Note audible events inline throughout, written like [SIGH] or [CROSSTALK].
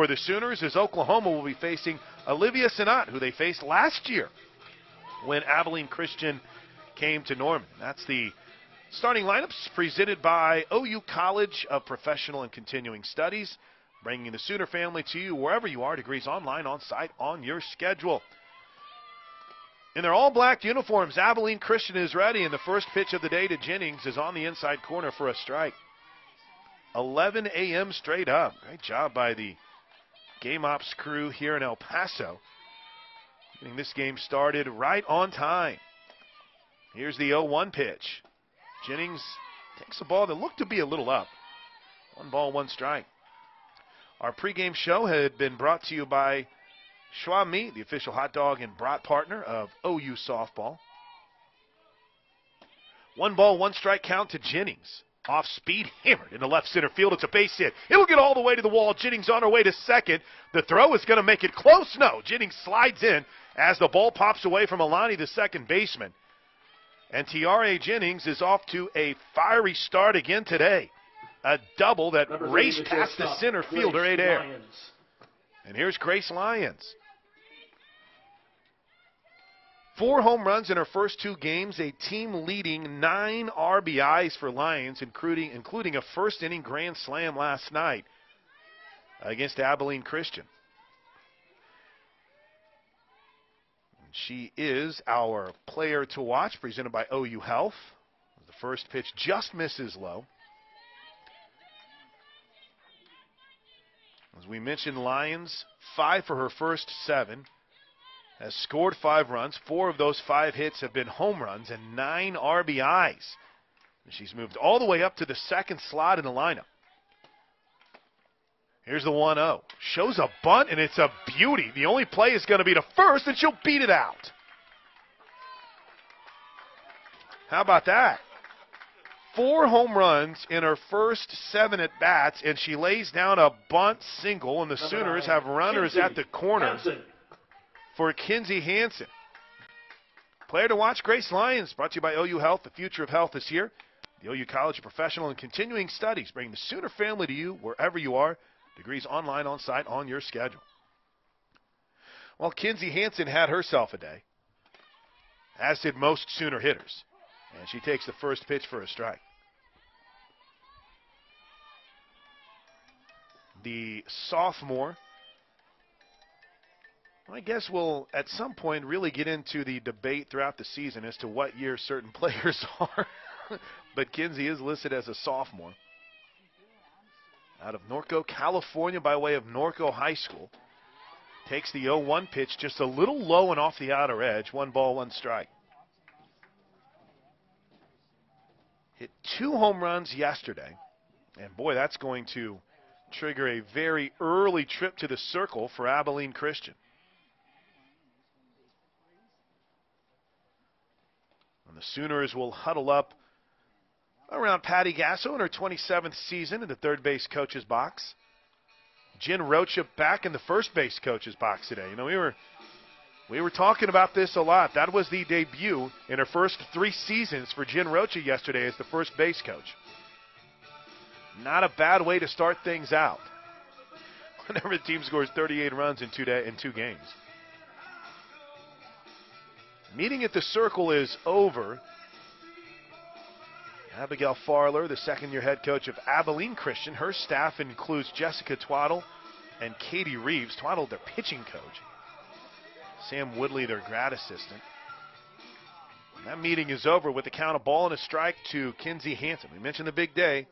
for the Sooners as Oklahoma will be facing Olivia Sanat, who they faced last year when Abilene Christian came to Norman. That's the starting lineups presented by OU College of Professional and Continuing Studies, bringing the Sooner family to you wherever you are. Degrees online, on site, on your schedule. In their all black uniforms, Abilene Christian is ready, and the first pitch of the day to Jennings is on the inside corner for a strike. 11 a.m. straight up. Great job by the game ops crew here in El Paso. Getting this game started right on time. Here's the 0 1 pitch. Jennings takes a ball that looked to be a little up. One ball, one strike. Our pregame show had been brought to you by Schwab Meat, the official hot dog and brat partner of OU softball. One ball, one strike count to Jennings. Off speed, [LAUGHS] hammered into left center field. It's a base hit. It'll get all the way to the wall. Jennings on her way to second. The throw is going to make it close. No, Jennings slides in as the ball pops away from Alani, the second baseman. And Tiare Jennings is off to a fiery start again today. A double that raced past the center fielder, eight Adair. And here's Grace Lyons. Four home runs in her first two games, a team leading nine RBIs for Lyons, including, including a first inning grand slam last night against Abilene Christian. She is our player to watch, presented by OU Health. The first pitch just misses low. As we mentioned, Lyons, five for her first seven has scored five runs. Four of those five hits have been home runs and nine RBIs. And she's moved all the way up to the second slot in the lineup. Here's the 1 0. Shows a bunt, and it's a beauty. The only play is going to be to first, and she'll beat it out. How about that? Four home runs in her first seven at bats, and she lays down a bunt single, and the Sooners have runners at the corner for Kinsey Hanson. Player to watch, Grace Lyons, brought to you by OU Health. The future of health is here. The OU College of Professional and Continuing Studies, bringing the Sooner family to you wherever you are. Degrees online, on site, on your schedule. Well, Kinsey Hanson had herself a day, as did most Sooner hitters. And she takes the first pitch for a strike. The sophomore I guess we'll at some point really get into the debate throughout the season as to what year certain [LAUGHS] players are. [LAUGHS] but Kinsey is listed as a sophomore. Out of Norco, California, by way of Norco High School. Takes the 0 1 pitch just a little low and off the outer edge. One ball, one strike. Hit two home runs yesterday. And boy, that's going to trigger a very early trip to the circle for Abilene Christian. The Sooners will huddle up around Patty Gasso in her 27th season in the third base coach's box. Jen Rocha back in the first base coach's box today. You know, we were we were talking about this a lot. That was the debut in her first three seasons for Jen Rocha yesterday as the first base coach. Not a bad way to start things out. [LAUGHS] Whenever the team scores 38 runs in two day, in two games. Meeting at the circle is over. Abigail Farler, the second year head coach of Abilene Christian. Her staff includes Jessica Twaddle and Katie Reeves. Twaddle, their pitching coach. Sam Woodley, their grad assistant. And that meeting is over with the count of ball and a strike to Kinsey Hanson. We mentioned the big day.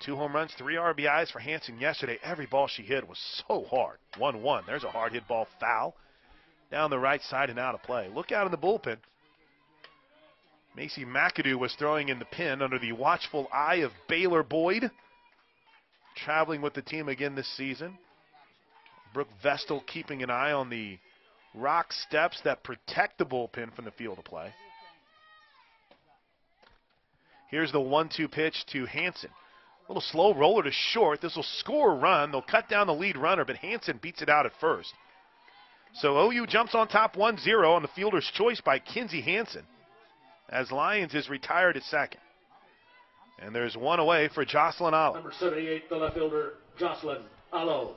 Two home runs, three RBIs for Hanson yesterday. Every ball she hit was so hard. 1 1. There's a hard hit ball foul down the right side and out of play. Look out in the bullpen. Macy McAdoo was throwing in the pin under the watchful eye of Baylor Boyd, traveling with the team again this season. Brooke Vestal keeping an eye on the rock steps that protect the bullpen from the field of play. Here's the one-two pitch to Hanson. A little slow roller to short. This will score a run. They'll cut down the lead runner, but Hanson beats it out at first. So OU jumps on top 1-0 on the fielder's choice by Kinsey Hanson as Lyons is retired at second. And there's one away for Jocelyn Alo. Number 78, the left fielder, Jocelyn Allo.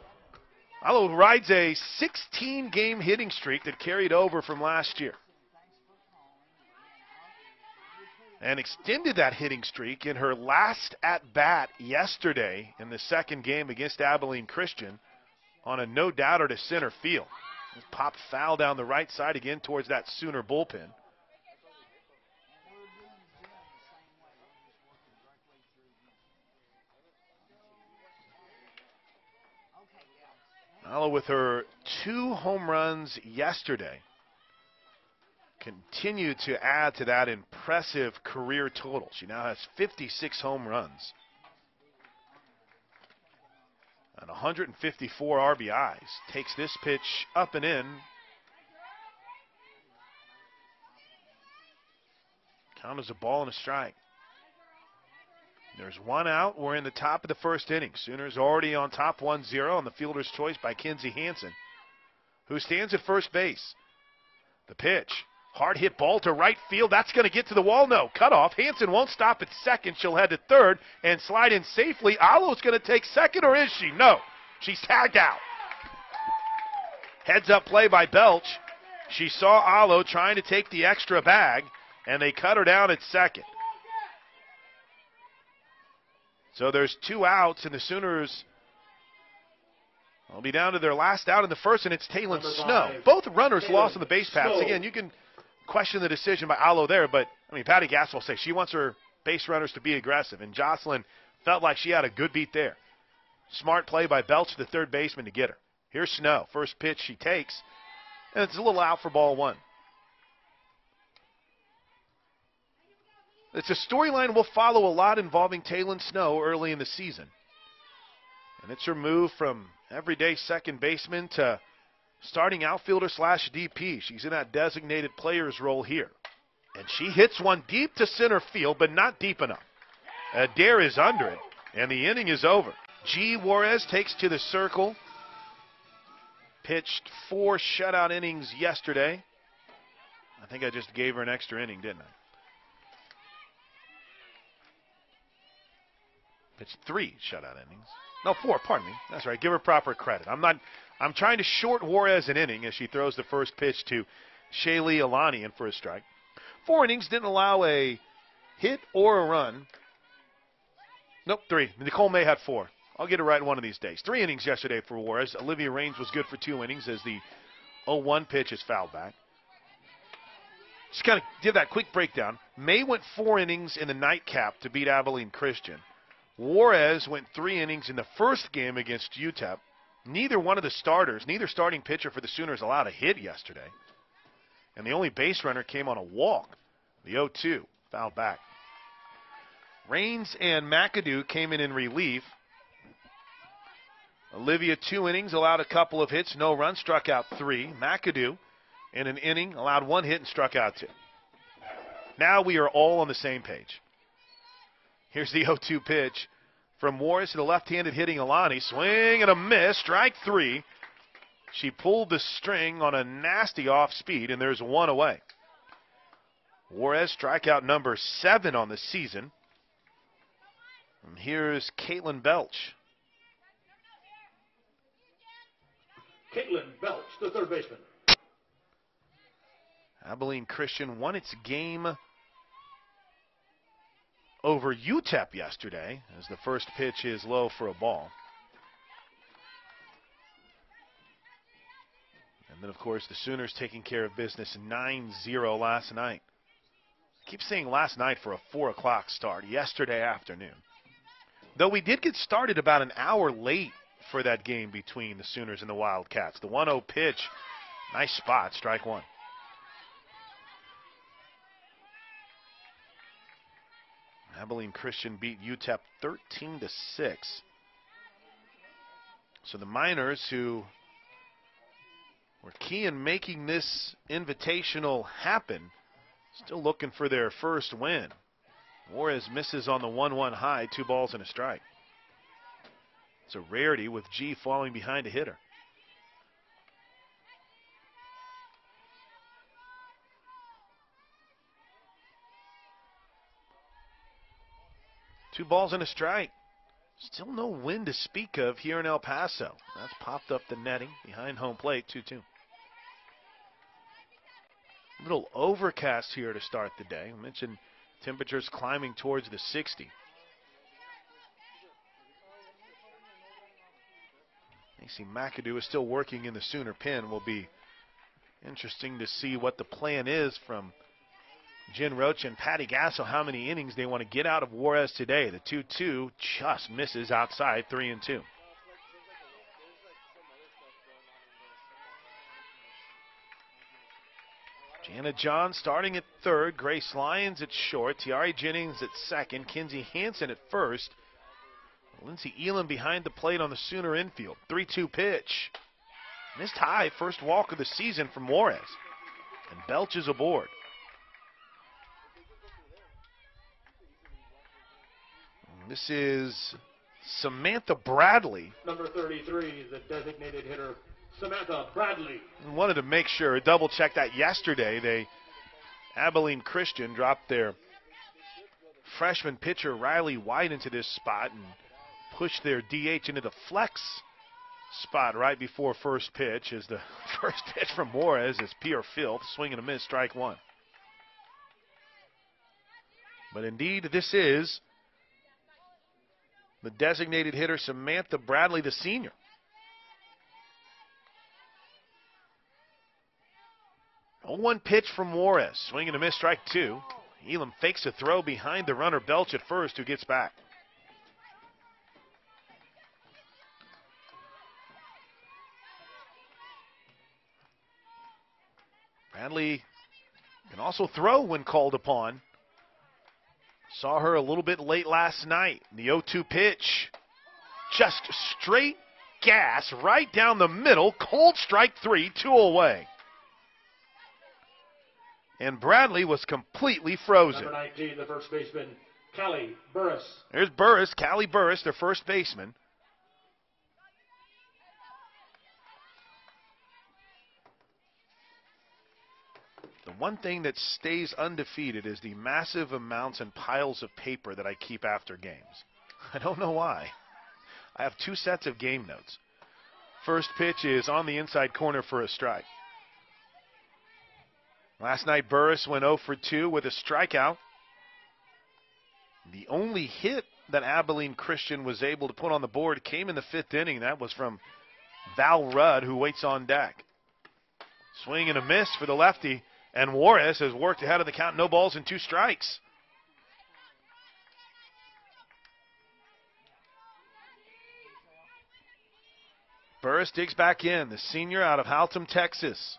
Alo rides a 16 game hitting streak that carried over from last year. And extended that hitting streak in her last at bat yesterday in the second game against Abilene Christian on a no doubter to center field. Popped foul down the right side again towards that Sooner bullpen. Alo with her two home runs yesterday continue to add to that impressive career total. She now has 56 home runs and 154 RBIs. Takes this pitch up and in. Count as a ball and a strike. There's one out. We're in the top of the first inning. Sooners already on top 1 0 on the fielder's choice by Kinsey Hanson, who stands at first base. The pitch. Hard hit ball to right field. That's going to get to the wall. No. Cut off. Hanson won't stop at second. She'll head to third and slide in safely. Alo's going to take second, or is she? No. She's tagged out. Heads up play by Belch. She saw Alo trying to take the extra bag, and they cut her down at second. So there's two outs, and the Sooners will be down to their last out in the first, and it's Taylon Snow. Both runners Taylor lost on the base paths. Again, you can question the decision by Alo there, but I mean, Patty Gass will say she wants her base runners to be aggressive, and Jocelyn felt like she had a good beat there. Smart play by Belch, the third baseman, to get her. Here's Snow. First pitch she takes, and it's a little out for ball one. It's a storyline we'll follow a lot involving Taylon Snow early in the season. And it's her move from everyday second baseman to starting outfielder slash DP. She's in that designated player's role here. And she hits one deep to center field, but not deep enough. Adair is under it, and the inning is over. G. Juarez takes to the circle. Pitched four shutout innings yesterday. I think I just gave her an extra inning, didn't I? Pitched three shutout innings. No, four, pardon me. That's right. Give her proper credit. I'm not I'm trying to short Juarez an inning as she throws the first pitch to Shaylee Alani in for a strike. Four innings didn't allow a hit or a run. Nope, three. Nicole May had four. I'll get it right one of these days. Three innings yesterday for Juarez. Olivia Rains was good for two innings as the 0-1 pitch is fouled back. Just kind of give that quick breakdown. May went four innings in the nightcap to beat Abilene Christian. Juarez went three innings in the first game against UTEP. Neither one of the starters, neither starting pitcher for the Sooners allowed a hit yesterday. And the only base runner came on a walk. The 0 2, fouled back. Rains and McAdoo came in in relief. Olivia, two innings, allowed a couple of hits, no runs, struck out three. McAdoo, in an inning, allowed one hit and struck out two. Now we are all on the same page. Here's the [LAUGHS] 0 2 pitch from Juarez to the left-handed hitting Alani. Swing and a miss. Strike three. She pulled the string on a nasty off speed, and there's one away. Juarez strikeout number seven on the season. And here's Caitlin Belch. Caitlin Belch, the third baseman. Abilene Christian won its game over UTEP yesterday as the first pitch is low for a ball. And then, of course, the Sooners taking care of business 9 0 last night. I keep saying last night for a 4 o'clock start, yesterday afternoon. Though we did get started about an hour late for that game between the Sooners and the Wildcats. The 1 0 pitch, nice spot, strike one. Abilene Christian beat UTEP 13 to 6. So the Miners, who were key in making this invitational happen, still looking for their first win. Juarez misses on the 1 1 high, two balls and a strike. It's a rarity with G falling behind a hitter. Two balls and a strike. Still no wind to speak of here in El Paso. That's popped up the netting behind home plate 2 2. A Little overcast here to start the day. I mentioned temperatures climbing towards the 60. Macy McAdoo is still working in the Sooner pin. Will be interesting to see what the plan is from Jen Rocha and Patty Gasso. How many innings they want to get out of Juarez today? The 2-2 just misses outside, three and two. Jana John starting at third, Grace Lyons at short, Tiare Jennings at second, Kinsey Hanson at first, Lynnsie Elam behind the plate on the Sooner infield. 3 2 pitch. Missed high, first walk of the season from Juarez. And Belch is aboard. This is Samantha Bradley. Number 33, the designated hitter, Samantha Bradley. Wanted to make sure, double check that yesterday. They Abilene Christian dropped their freshman pitcher Riley White into this spot and pushed their DH into the flex spot right before first pitch as the [LAUGHS] first pitch from Juarez is Pierre Filth, swinging a miss, strike one. But indeed, this is the designated hitter Samantha Bradley, the senior. Oh, one pitch from Juarez, swinging a miss, strike two. Elam fakes a throw behind the runner Belch at first, who gets back. Bradley can also throw when called upon. Saw her a little bit late last night. The 0 2 pitch. Just straight gas right down the middle. Cold strike three, two away. And Bradley was completely frozen. Number 19, the first baseman, Callie Burris. There's Burris, Callie Burris, their first baseman. The one thing that stays undefeated is the massive amounts and piles of paper that I keep after games. I don't know why. I have two sets of game notes. First pitch is on the inside corner for a strike. Last night, Burris went 0 for 2 with a strikeout. The only hit that Abilene Christian was able to put on the board came in the fifth inning. That was from Val Rudd, who waits on deck. Swing and a miss for the lefty. And Juarez has worked ahead of the count, no balls and two strikes. Burris digs back in, the senior out of Haltom, Texas.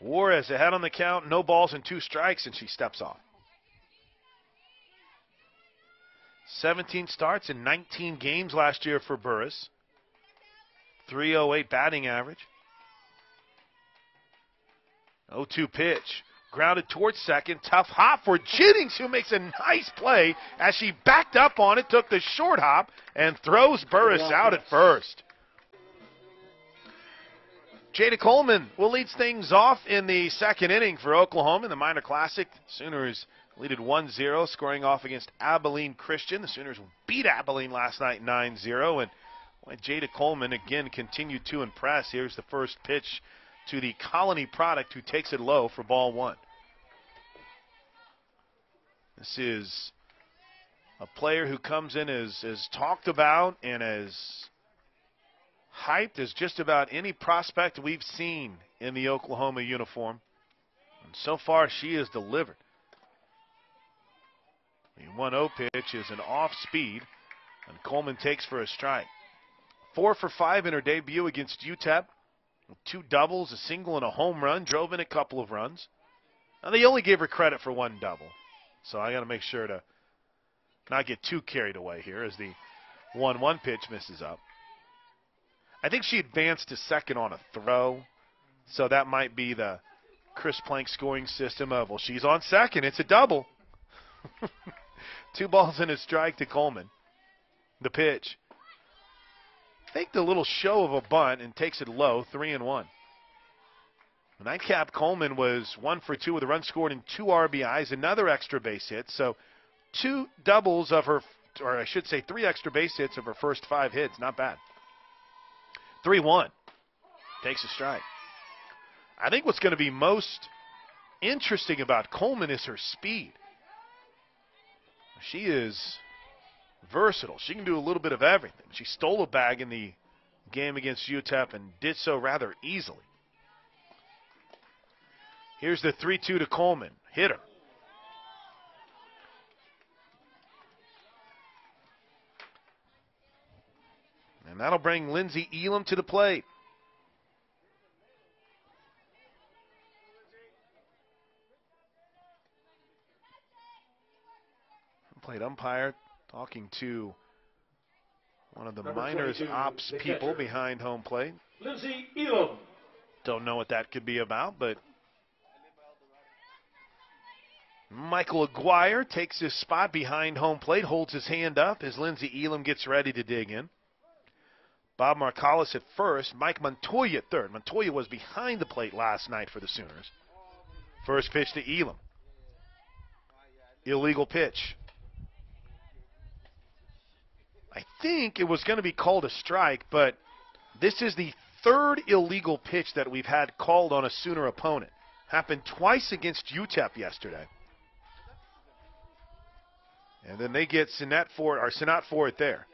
Juarez ahead on the count, no balls and two strikes, and she steps off. 17 starts in 19 games last year for Burris. 308 batting average. 0 2 pitch. Grounded towards second. Tough hop for Jennings, who makes a nice play as she backed up on it, took the short hop, and throws Burris out at first. Jayda Coleman will lead things off in the second inning for Oklahoma in the Miner Classic. Sooners leaded 1 0, scoring off against Abilene Christian. The Sooners beat Abilene last night 9 0, and Jayda Coleman again continued to impress. Here's the first pitch to the Colony product who takes it low for ball one. This is a player who comes in as, as talked about and as hyped as just about any prospect we've seen in the Oklahoma uniform. And so far, she has delivered. The 1 0 pitch is an off speed, and Coleman takes for a strike. Four for five in her debut against UTEP. Two doubles, a single, and a home run. Drove in a couple of runs. Now, they only gave her credit for one double. So I got to make sure to not get too carried away here as the 1 1 pitch misses up. I think she advanced to second on a throw. So that might be the Chris Plank scoring system of, well, she's on second. It's a double. [LAUGHS] Two balls and a strike to Coleman. The pitch faked a little show of a bunt and takes it low, three and one. Nightcap Coleman was one for two with a run scored and two RBIs, another extra base hit. So two doubles of her, or I should say, three extra base hits of her first five hits. Not bad. 3 1. Takes a strike. I think what's going to be most interesting about Coleman is her speed. She is versatile. She can do a little bit of everything. She stole a bag in the game against UTEP and did so rather easily. Here's the 3 2 to Coleman. Hitter. And that'll bring Lynnsie Elam to the plate. Plate umpire talking to one of the Number Miners ops people catcher. behind home plate. Lynnsie Elam. Don't know what that could be about, but Michael Aguirre takes his spot behind home plate, holds his hand up as Lynnsie Elam gets ready to dig in. Bob Marsalis at first, Mike Montoya at third. Montoya was behind the plate last night for the Sooners. First pitch to Elam. Illegal pitch. I think it was going to be called a strike, but this is the third illegal pitch that we've had called on a Sooner opponent. Happened twice against UTEP yesterday. And then they get Sinat for it, or Sinat for it there.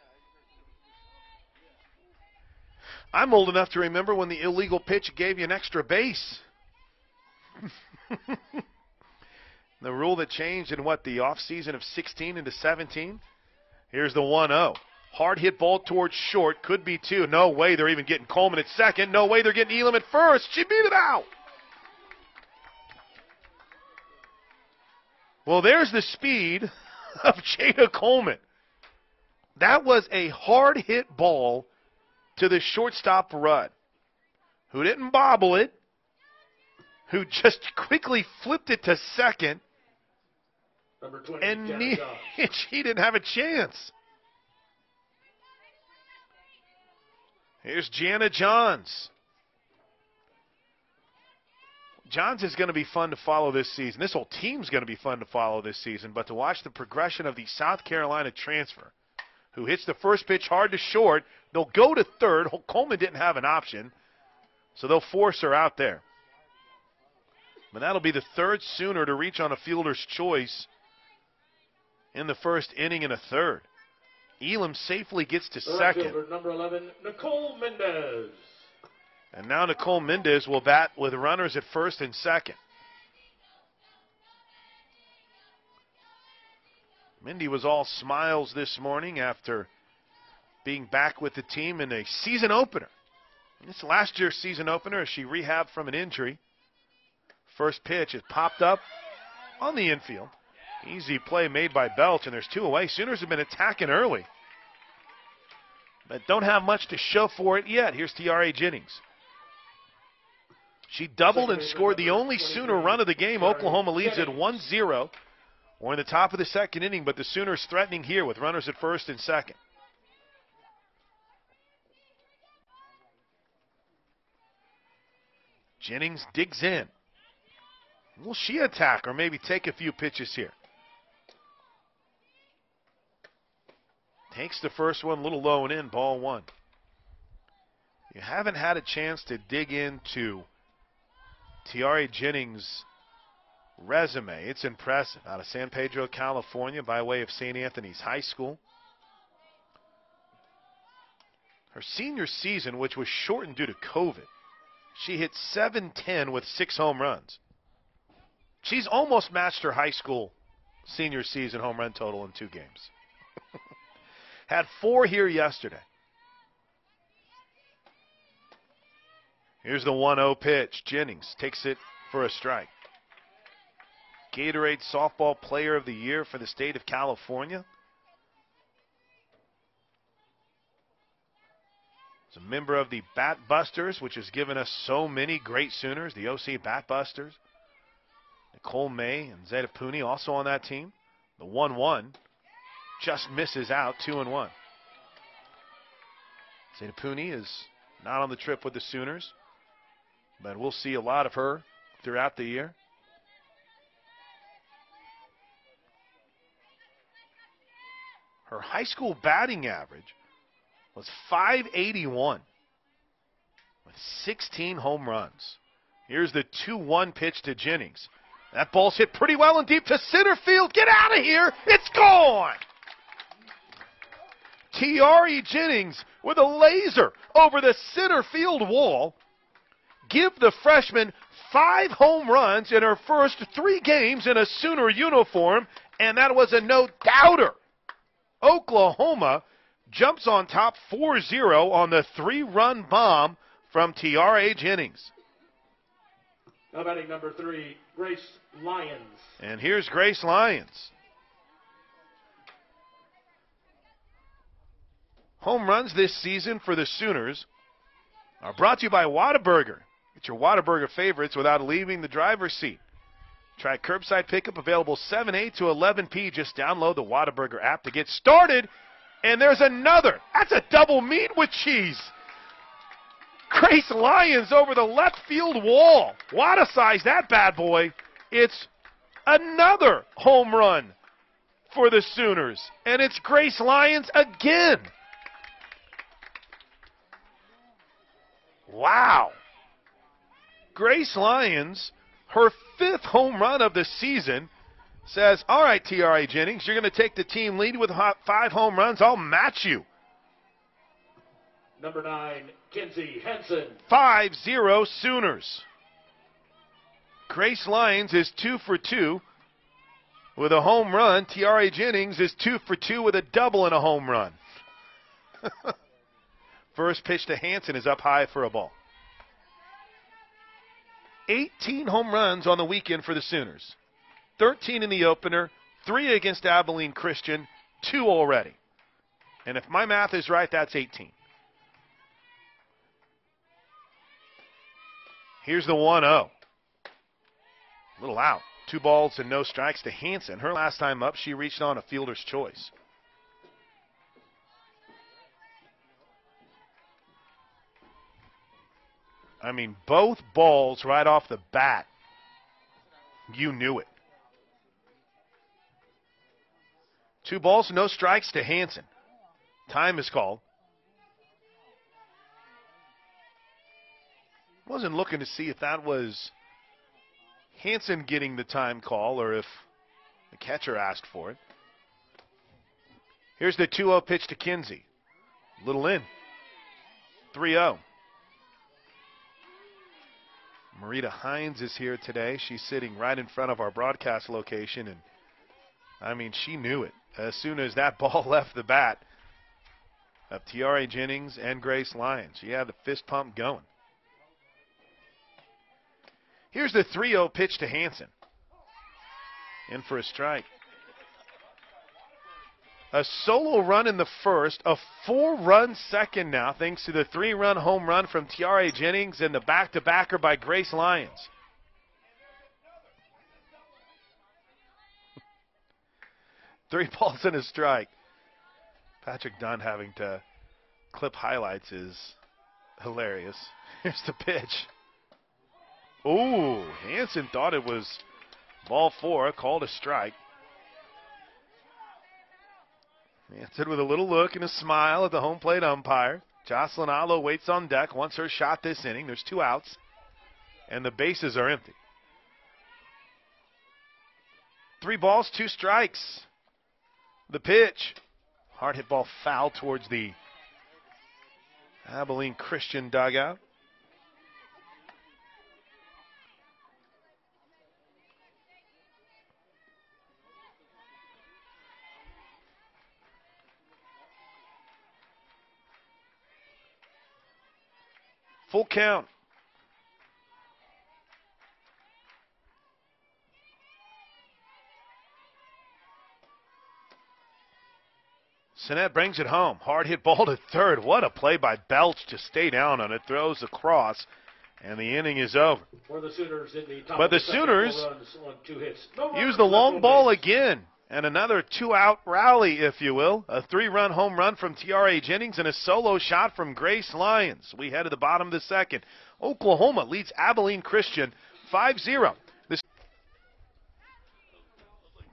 I'm old enough to remember when the illegal pitch gave you an extra base. [LAUGHS] the rule that changed in what, the offseason of 16 into 17? Here's the 1 0. Hard hit ball towards short. Could be two. No way they're even getting Coleman at second. No way they're getting Elam at first. She beat it out. Well, there's the speed [LAUGHS] of Jayda Coleman. That was a hard hit ball to the shortstop Rudd, who didn't bobble it, who just [LAUGHS] quickly flipped it to second, Number 20, and [LAUGHS] she didn't have a chance. Here's Jana Johns. Johns is going to be fun to follow this season. This whole team's going to be fun to follow this season, but to watch the progression of the South Carolina transfer, who hits the first pitch hard to short, they'll go to third. Coleman didn't have an option, so they'll force her out there. But that'll be the third Sooner to reach on a fielder's choice in the first inning and a third. Elam safely gets to second. number 11, Nicole Mendes. And now Nicole Mendes will bat with runners at first and second. Mindy was all smiles this morning after being back with the team in a season opener. This last year's season opener as she rehabbed from an injury. First pitch is popped up on the infield. Easy play made by Belch, and there's two away. Sooners have been attacking early, but don't have much to show for it yet. Here's Tiare Jennings. She doubled and scored the only Sooner run of the game. Oklahoma leads at 1 0. We're in the top of the second inning, but the Sooners threatening here with runners at first and second. Jennings digs in. Will she attack or maybe take a few pitches here? Takes the first one little low and in, ball one. You haven't had a chance to dig into Tiare Jennings' resume. It's impressive. Out of San Pedro, California, by way of St. Anthony's High School. Her senior season, which was shortened due to COVID, she hit 710 with six home runs. She's almost matched her high school senior season home run total in two games. Had four here yesterday. Here's the 1 0 pitch. Jennings takes it for a strike. Gatorade Softball Player of the Year for the state of California. Is a member of the Bat Busters, which has given us so many great Sooners, the OC Bat Busters. Nicole May and Zeta Pooney also on that team. The 1 1 just misses out, 2 and 1. Zeta Pooney is not on the trip with the Sooners, but we'll see a lot of her throughout the year. her high school batting average was 581 with 16 home runs. Here's the 2 1 pitch to Jennings. That ball's hit pretty well and deep to center field. Get out of here! It's gone! Tiare Jennings with a laser over the center field wall. Give the freshman five home runs in her first three games in a Sooner uniform, and that was a no doubter. Oklahoma jumps on top 4 0 on the three run bomb from Tiare Jennings. Now batting number three, Grace Lyons. And here's Grace Lyons. Home runs this season for the Sooners are brought to you by Whataburger. Get your Whataburger favorites without leaving the driver's seat. Try curbside pickup available 7A to 11P. Just download the Whataburger app to get started. And there's another. That's a double meat with cheese. Grace Lyons over the left field wall. Wada size that bad boy. It's another home run for the Sooners. And it's Grace Lyons again. Wow. Grace Lyons, her fifth home run of the season, says, All right, Tiare Jennings, you're going to take the team lead with five home runs. I'll match you. Number nine, Kinsey Hanson. 5 0 Sooners. Grace Lyons is two for two with a home run. Tiare Jennings is two for two with a double and a home run. [LAUGHS] First pitch to Hanson is up high for a ball. 18 home runs on the weekend for the Sooners. 13 in the opener, 3 against Abilene Christian, 2 already. And if my math is right, that's 18. Here's the 1 0. Little out. Two balls and no strikes to Hanson. Her last time up, she reached on a fielder's choice. I mean, both balls right off the bat. You knew it. Two balls, no strikes to Hanson. Time is called. Wasn't looking to see if that was Hanson getting the time call or if the catcher asked for it. Here's the 2 0 pitch to Kinsey. Little in. 3 0. Marita Hynes is here today. She's sitting right in front of our broadcast location, and I mean, she knew it as soon as that [LAUGHS] ball left the bat of Tiare Jennings and Grace Lyons. She had the fist pump going. Here's the 3 0 pitch to Hanson. In for a strike. A solo run in the first, a four run second now, thanks to the three run home run from Tiare Jennings and the back to backer by Grace Lyons. [LAUGHS] Three balls and a strike. Patrick Dunn having to clip highlights is hilarious. [LAUGHS] Here's the pitch. Ooh, Hanson thought it was ball four, called a strike. Answered with a little look and a smile at the home plate umpire. Jocelyn Alo waits on deck, wants her shot this inning. There's two outs, and the bases are empty. Three balls, two strikes. The pitch. Hard hit ball foul towards the Abilene Christian dugout. Full count. Sinet brings it home. Hard hit ball to third. What a play by Belch to stay down on it. Throws across, and the inning is over. For the the but the, the Sooners no use the long ball again. And another two out rally, if you will. A three run home run from Tiare Jennings and a solo shot from Grace Lyons. We head to the bottom of the second. Oklahoma leads Abilene Christian 5 0.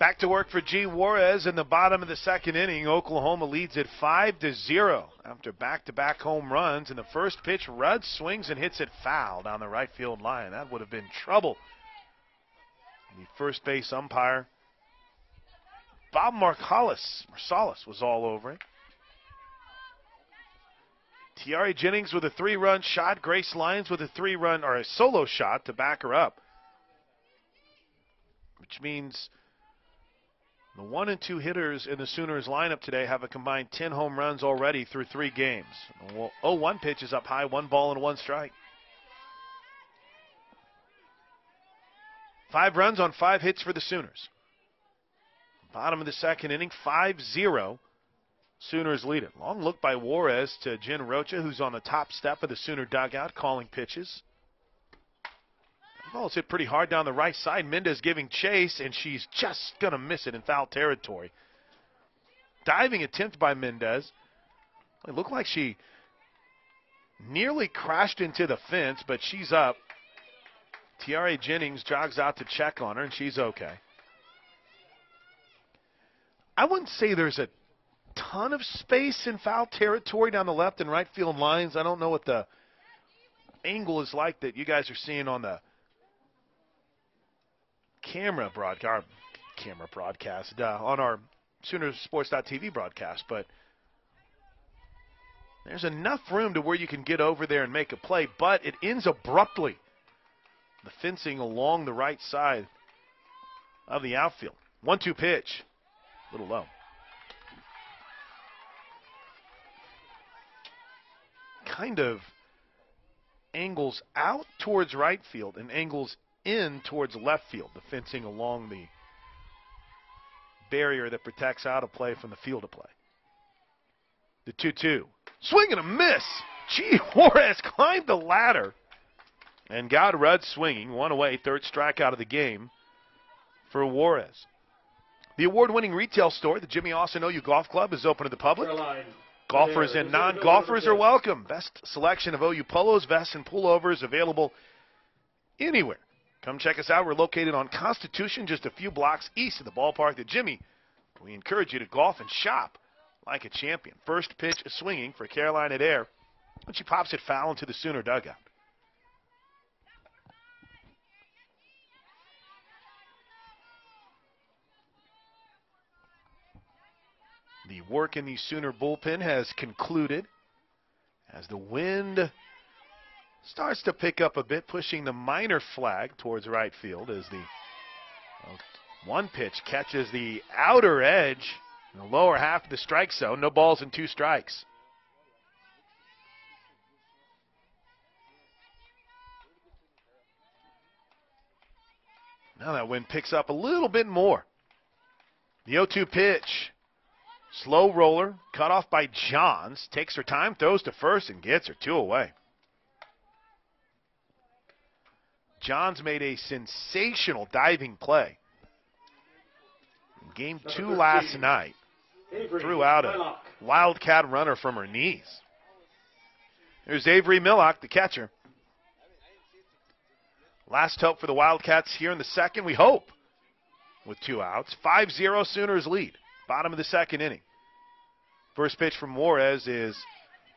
Back to work for G. Juarez in the bottom of the second inning. Oklahoma leads it 5 to 0 after back to back home runs. In the first pitch, Rudd swings and hits it foul down the right field line. That would have been trouble. The first base umpire, Bob Marsalis, Marsalis was all over it. Tiare Jennings with a three run shot. Grace Lyons with a three run or a solo shot to back her up. Which means the one and two hitters in the Sooners lineup today have a combined 10 home runs already through three games. Well, 0 1 pitch is up high, one ball and one strike. Five runs on five hits for the Sooners. Bottom of the second inning, 5 0. Sooners lead it. Long look by Juarez to Jen Rocha, who's on the top step of the Sooner dugout calling pitches. Ball's hit pretty hard down the right side. Mendes giving chase, and she's just going to miss it in foul territory. Diving attempt by Mendes. It looked like she nearly crashed into the fence, but she's up. Tiare Jennings jogs out to check on her, and she's okay. I wouldn't say there's a ton of space in foul territory down the left and right field lines. I don't know what the angle is like that you guys are seeing on the camera broadcast, camera broadcast uh, on our Soonersports.tv broadcast, but there's enough room to where you can get over there and make a play, but it ends abruptly. The fencing along the right side of the outfield. One two pitch. Little low. Kind of angles out towards right field and angles in towards left field, the fencing along the barrier that protects out of play from the field of play. The 2 2. Swing and a miss. [LAUGHS] G. Juarez climbed the ladder and got Rudd swinging. One away, third strikeout of the game for Juarez. The award winning retail store, the Jimmy Austin OU Golf Club, is open to the public. Golfers and non golfers are welcome. Best selection of OU polos, vests, and pullovers available anywhere. Come check us out. We're located on Constitution, just a few blocks east of the ballpark. The Jimmy, we encourage you to golf and shop like a champion. First pitch swinging for Caroline Adair. When she pops it foul into the Sooner dugout. The work in the Sooner bullpen has concluded as the wind starts to pick up a bit, pushing the Miner flag towards right field as the well, one pitch catches the outer edge in the lower half of the strike zone. No balls and two strikes. Now that wind picks up a little bit more. The 0 2 pitch. Slow roller, cut off by Johns. Takes her time, throws to first, and gets her two away. Johns made a sensational diving play. Game two last night, threw out a wildcat runner from her knees. There's Avery Millock, the catcher. Last hope for the Wildcats here in the second, we hope, with two outs. 5 0 Sooners lead, bottom of the second inning. First pitch from Juarez is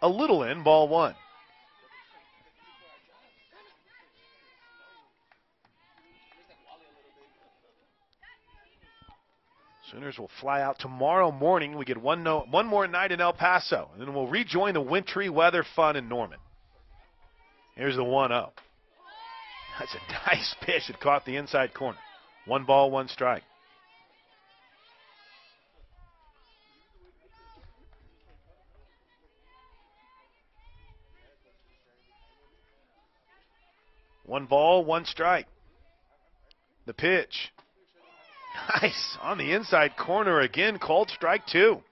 a little in, ball one. Sooners will fly out tomorrow morning. We get one no, one more night in El Paso, and then we'll rejoin the wintry weather fun in Norman. Here's the 1 0. That's a [LAUGHS] nice pitch. It caught the inside corner. One ball, one strike. One ball, one strike. The pitch. Nice. On the inside corner again, called strike two.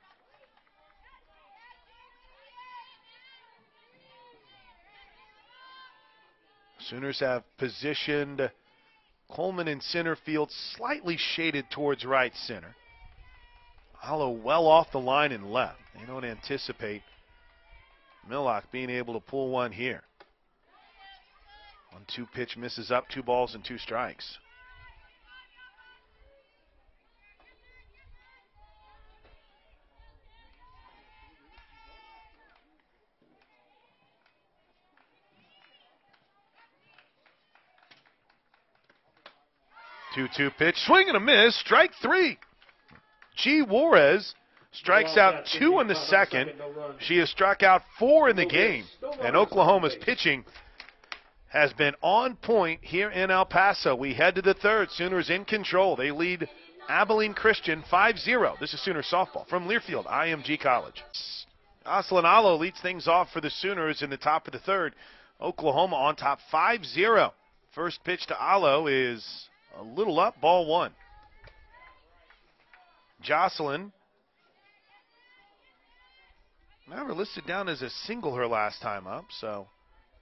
Sooners have positioned Coleman in center field, slightly shaded towards right center. Hollow well off the line and left. They don't anticipate Millock being able to pull one here. On two pitch misses up, two balls and two strikes. Two-two pitch, swing and a miss, strike three. G. Juarez strikes out two in the second. She has struck out four in the game. And Oklahoma's pitching has been on point here in El Paso. We head to the third. Sooners in control. They lead Abilene Christian 5 0. This is Sooner softball from Learfield, IMG College. Jocelyn Alo leads things off for the Sooners in the top of the third. Oklahoma on top 5 0. First pitch to Alo is a little up, ball one. Jocelyn never listed down as a single her last time up, so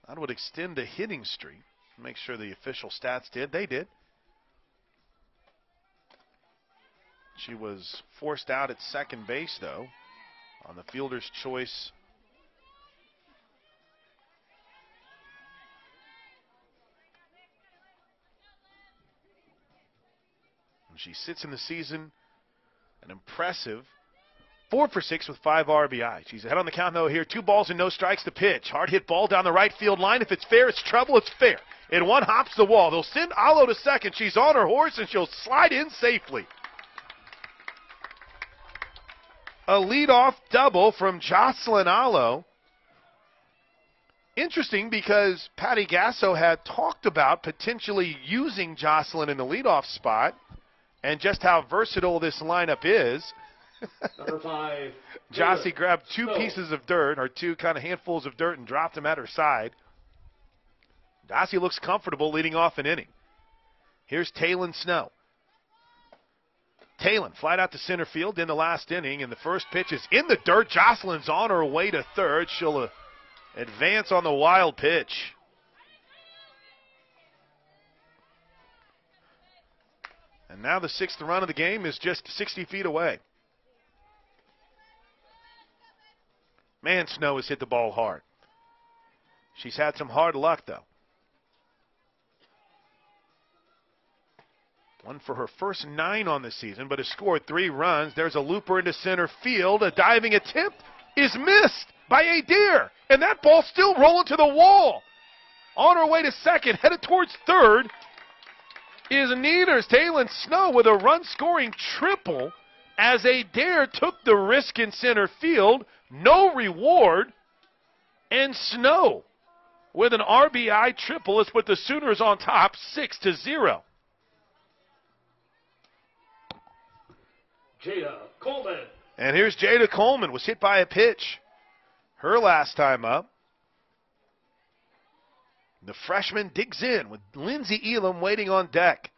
that would extend the hitting streak. Make sure the official stats did. They did. She was forced out at second base, though, on the fielder's choice. And she sits in the season an impressive four for six with five RBI. She's ahead on the count, though, here. Two balls and no strikes to pitch. Hard hit ball down the right field line. If it's fair, it's trouble. It's fair. And one hops the wall. They'll send Alo to second. She's on her horse and she'll slide in safely. A leadoff double from Jocelyn Alo. Interesting because Patty Gasso had talked about potentially using Jocelyn in the leadoff spot and just how versatile this lineup is. Number five. Jossie grabbed two Snow. pieces of dirt, or two kind of handfuls of dirt, and dropped them at her side. Jossie looks comfortable leading off an inning. Here's Taylon Snow. Taylon flat out to center field in the last inning, and the first pitch is in the dirt. Jocelyn's on her way to third. She'll uh, advance on the wild pitch. And now the sixth run of the game is just 60 feet away. Man, Snow has hit the ball hard. She's had some hard luck, though. One for her first nine on the season, but has scored three runs. There's a looper into center field. A diving attempt is missed by a deer, and that ball still rolling to the wall. On her way to second, headed towards third, is Neaters Taylon Snow with a run scoring triple as a dare took the risk in center field. No reward. And Snow with an RBI triple has put the Sooners on top 6 to 0. Jayda Coleman. And here's Jayda Coleman was hit by a pitch. Her last time up. The freshman digs in with Lynnsie Elam waiting on deck.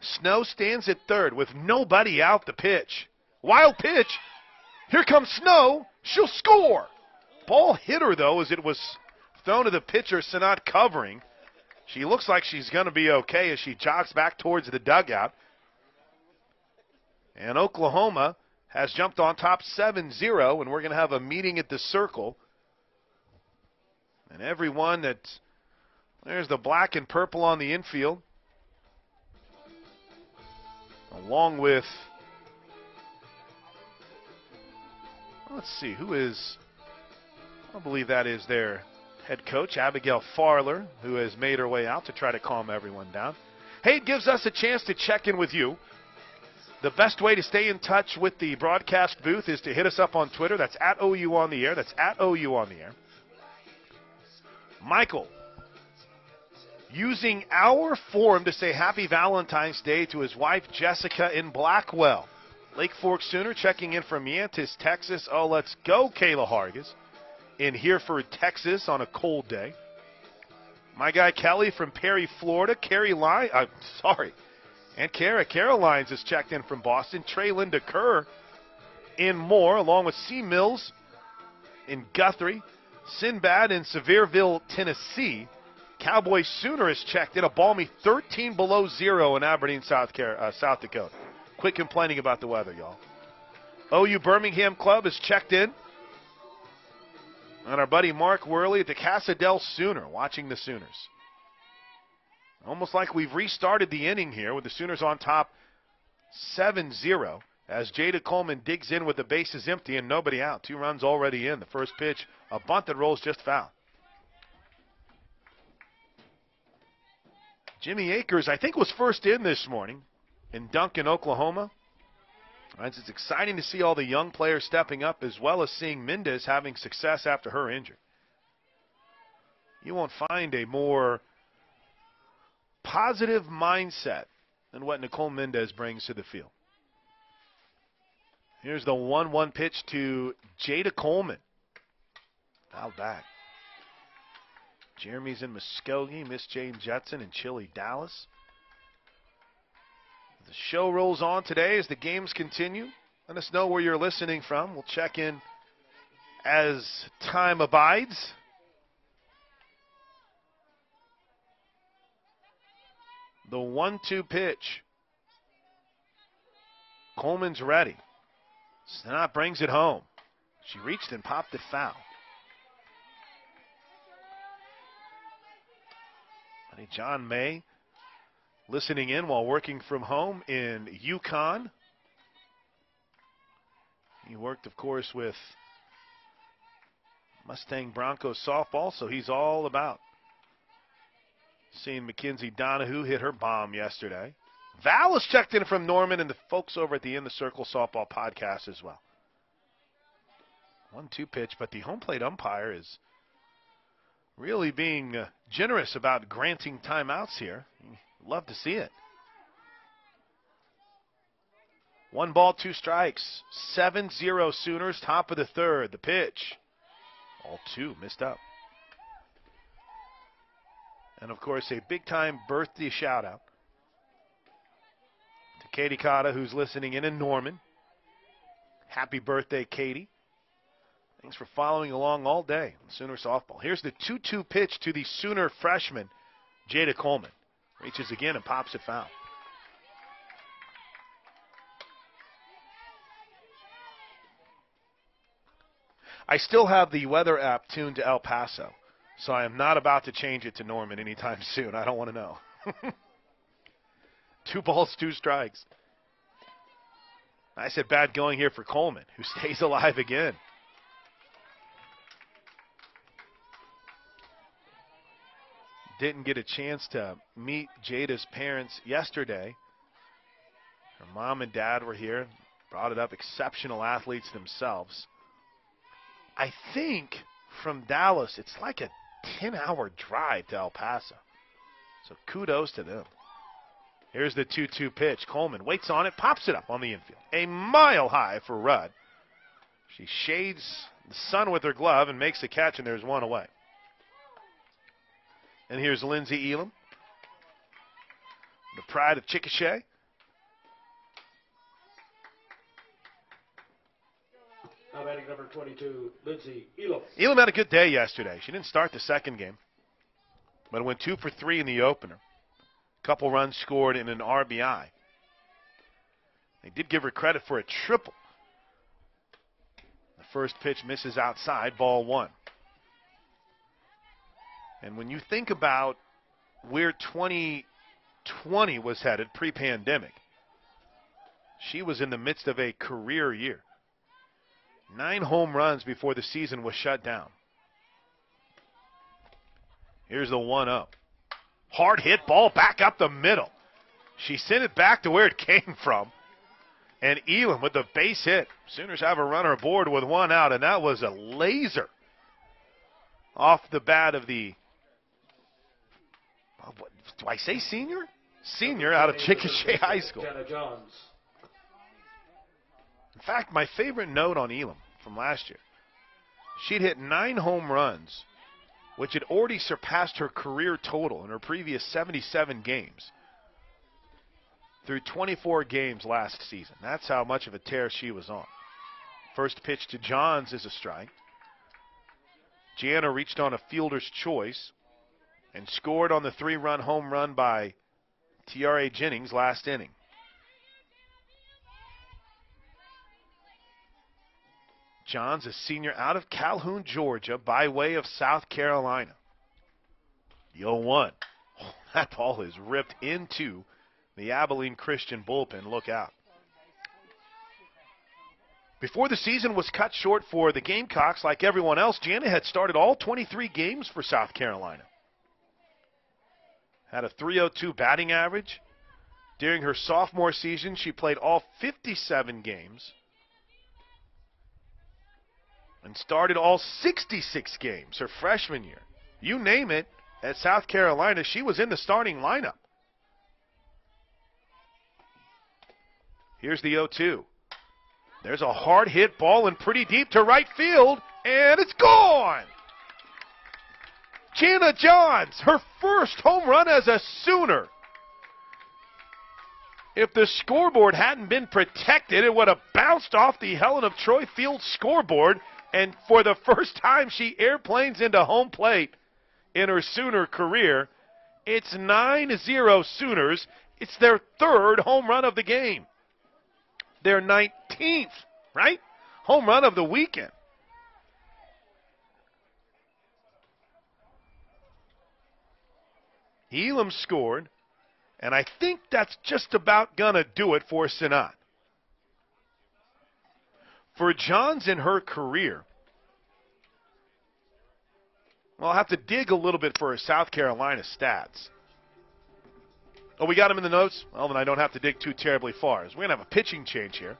Snow stands at third with nobody out the pitch. Wild pitch. Here comes Snow. She'll score. Ball hit her though as it was thrown to the pitcher, so not covering. She looks like she's going to be okay as she jogs back towards the dugout. And Oklahoma has jumped on top 7 0, and we're going to have a meeting at the circle. And everyone that. There's the black and purple on the infield. Along with. Let's see, who is. I believe that is their head coach, Abigail Farler, who has made her way out to try to calm everyone down. Hey, it gives us a chance to check in with you. The best way to stay in touch with the broadcast booth is to hit us up on Twitter. That's at OU on the air. That's at OU on the air. Michael, using our forum to say happy Valentine's Day to his wife Jessica in Blackwell. Lake Fork Sooner checking in from Yantis, Texas. Oh, let's go, Kayla Hargis. In Hereford, Texas on a cold day. My guy Kelly from Perry, Florida. Carrie Line, I'm sorry. And Kara Carolines is checked in from Boston. Trey Linda Kerr in Moore, along with C. Mills in Guthrie. Sinbad in Sevierville, Tennessee. Cowboy Sooner is checked in a balmy 13 below zero in Aberdeen, South, Car- uh, South Dakota. Quit complaining about the weather, y'all. OU Birmingham Club is checked in. And our buddy Mark Worley at the Casa del Sooner watching the Sooners. Almost like we've restarted the inning here with the Sooners on top 7 0 as Jayda Coleman digs in with the bases empty and nobody out. Two runs already in. The first pitch, a bunt that rolls just foul. Jimmy Akers, I think, was first in this morning in Duncan, Oklahoma. Right, it's exciting to see all the young players stepping up as well as seeing Mendes having success after her injury. You won't find a more positive mindset than what Nicole Mendes brings to the field. Here's the 1 1 pitch to Jayda Coleman. Fouled back. Jeremy's in Muskogee, Miss Jane Jetson in Chile, Dallas. The show rolls on today as the games continue. Let us know where you're listening from. We'll check in as time abides. The 1 2 pitch. Coleman's ready. Sinat brings it home. She reached and popped it foul. John May listening in while working from home in Yukon. He worked, of course, with Mustang Broncos softball, so he's all about seeing Mackenzie Donahue hit her bomb yesterday. Val is checked in from Norman and the folks over at the In the Circle Softball podcast as well. One two pitch, but the home plate umpire is really being uh, generous about granting timeouts here. Love to see it. One ball, two strikes. 7 0 Sooners, top of the third. The pitch. All two missed up. And of course, a big time birthday shout out to Katie Cotta, who's listening in in Norman. Happy birthday, Katie. Thanks for following along all day on Sooner softball. Here's the 2 2 pitch to the Sooner freshman, Jayda Coleman. Reaches again and pops it foul. I still have the weather app tuned to El Paso, so I am not about to change it to Norman anytime [LAUGHS] soon. I don't want to know. [LAUGHS] two balls, two strikes. I said bad going here for Coleman, who [LAUGHS] stays alive again. Didn't get a chance to meet Jayda's parents yesterday. Her mom and dad were here, brought it up, exceptional athletes themselves. I think from Dallas, it's like a 10 hour drive to El Paso. So kudos to them. Here's the 2 2 pitch. Coleman waits on it, pops it up on the infield. A mile high for Rudd. She shades the sun with her glove and makes the catch, and there's one away. And here's Lynnsie Elam, the pride of Chickasha. Now batting number 22, Lynnsie Elam. Elam had a good day yesterday. She didn't start the second game, but went two for three in the opener. Couple runs scored in an RBI. They did give her credit for a triple. The first pitch misses outside, ball one. And when you think about where 2020 was headed pre pandemic, she was in the midst of a career year. Nine home runs before the season was shut down. Here's the 1 up. Hard hit ball back up the middle. She sent it back to where it [LAUGHS] came from. And Elam with the base hit. Sooners have a runner aboard with one out, and that was a laser off the bat of the. Do I say senior? Senior out of Chickasha High School. Jana Johns. In fact, my favorite note on Elam from last year, she'd hit nine home runs, which had already surpassed her career total in her previous 77 games through 24 games last season. That's how much of a tear she was on. First pitch to Johns is a strike. Jana reached on a fielder's choice and scored on the three run home run by Tiare Jennings last inning. Johns, a senior out of Calhoun, Georgia, by way of South Carolina. The 0 1. Oh, [LAUGHS] that ball is ripped into the Abilene Christian bullpen. Look out. Before the season was cut short for the Gamecocks, like everyone else, Jana had started all 23 games for South Carolina. Had a 302 batting average. During her sophomore season, she played all 57 games and started all 66 games her freshman year. You name it, at South Carolina, she was in the starting lineup. Here's the 0 2. There's a hard hit ball and pretty deep to right field, and it's gone! Jana Johns, her first home run as a Sooner. If the scoreboard hadn't been protected, it would have bounced off the Helen of Troy Field scoreboard, and for the first time, she airplanes into home plate in her Sooner career. It's 9 0 Sooners. It's their third home run of the game. Their 19th, right? Home run of the weekend. Elam scored, and I think that's just about going to do it for Sinat. For Johns in her career, well, I'll have to dig a little bit for her South Carolina stats. Oh, we got him in the notes? Well, then I don't have to dig too terribly far. We're going to have a pitching change here.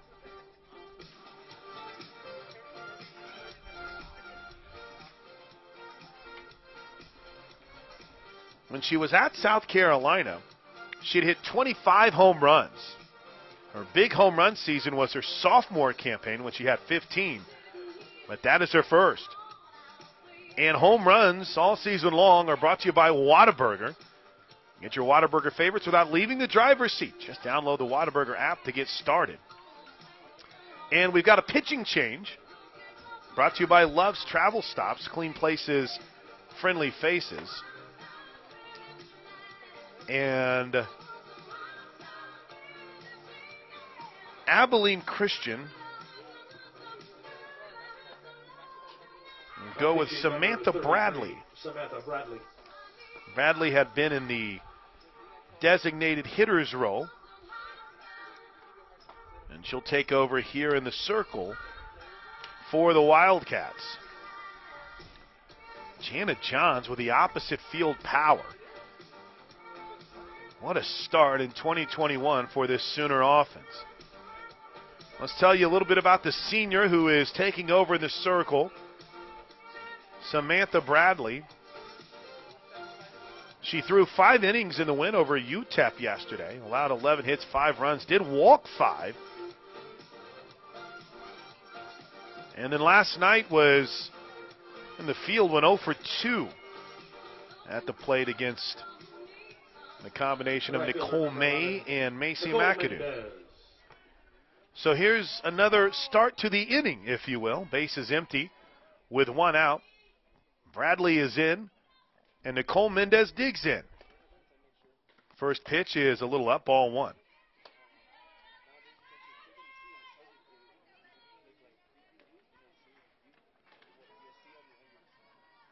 When she was at South Carolina, she'd hit 25 home runs. Her big home run season was her sophomore campaign when she had 15, but that is her first. And home runs all season long are brought to you by Whataburger. Get your Whataburger favorites without leaving the driver's seat. Just download the Whataburger app to get started. And we've got a pitching change brought to you by Love's Travel Stops, clean places, friendly faces. And Abilene Christian go with Samantha Bradley. Samantha Bradley. Bradley had been in the designated hitter's role. And she'll take over here in the circle for the Wildcats. Jana Johns with the opposite field power. What a start in 2021 for this Sooner offense. Let's tell you a little bit about the senior who is taking over the circle. Samantha Bradley. She threw five innings in the win over UTEP yesterday, allowed 11 hits, five runs, did walk five. And then last night was in the field, went 0 for 2 at the plate against the combination of Nicole May and Macy McAdoo. So here's another start to the inning, if you will. Base is empty with one out. Bradley is in, and Nicole Mendes digs in. First pitch is a little up, ball one.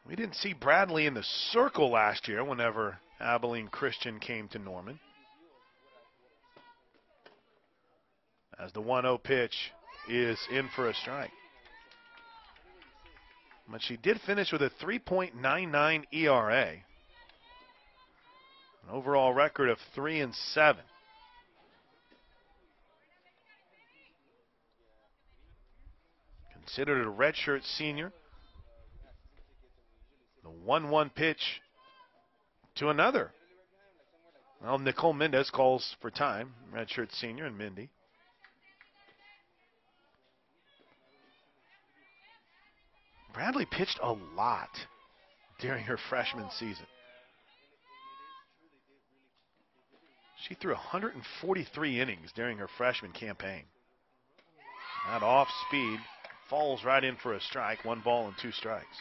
We didn't see Bradley in the circle last year whenever Abilene Christian came to Norman. As the 1 0 pitch is in for a strike. But she did finish with a 3.99 ERA. An overall record of 3 and 7. Considered a redshirt senior. The 1 1 pitch to another. Well, Nicole Mendes calls for time, redshirt senior, and Mindy. Bradley pitched a lot during her freshman season. She threw 143 innings during her freshman campaign. That off speed falls right in for a strike, one ball and two strikes.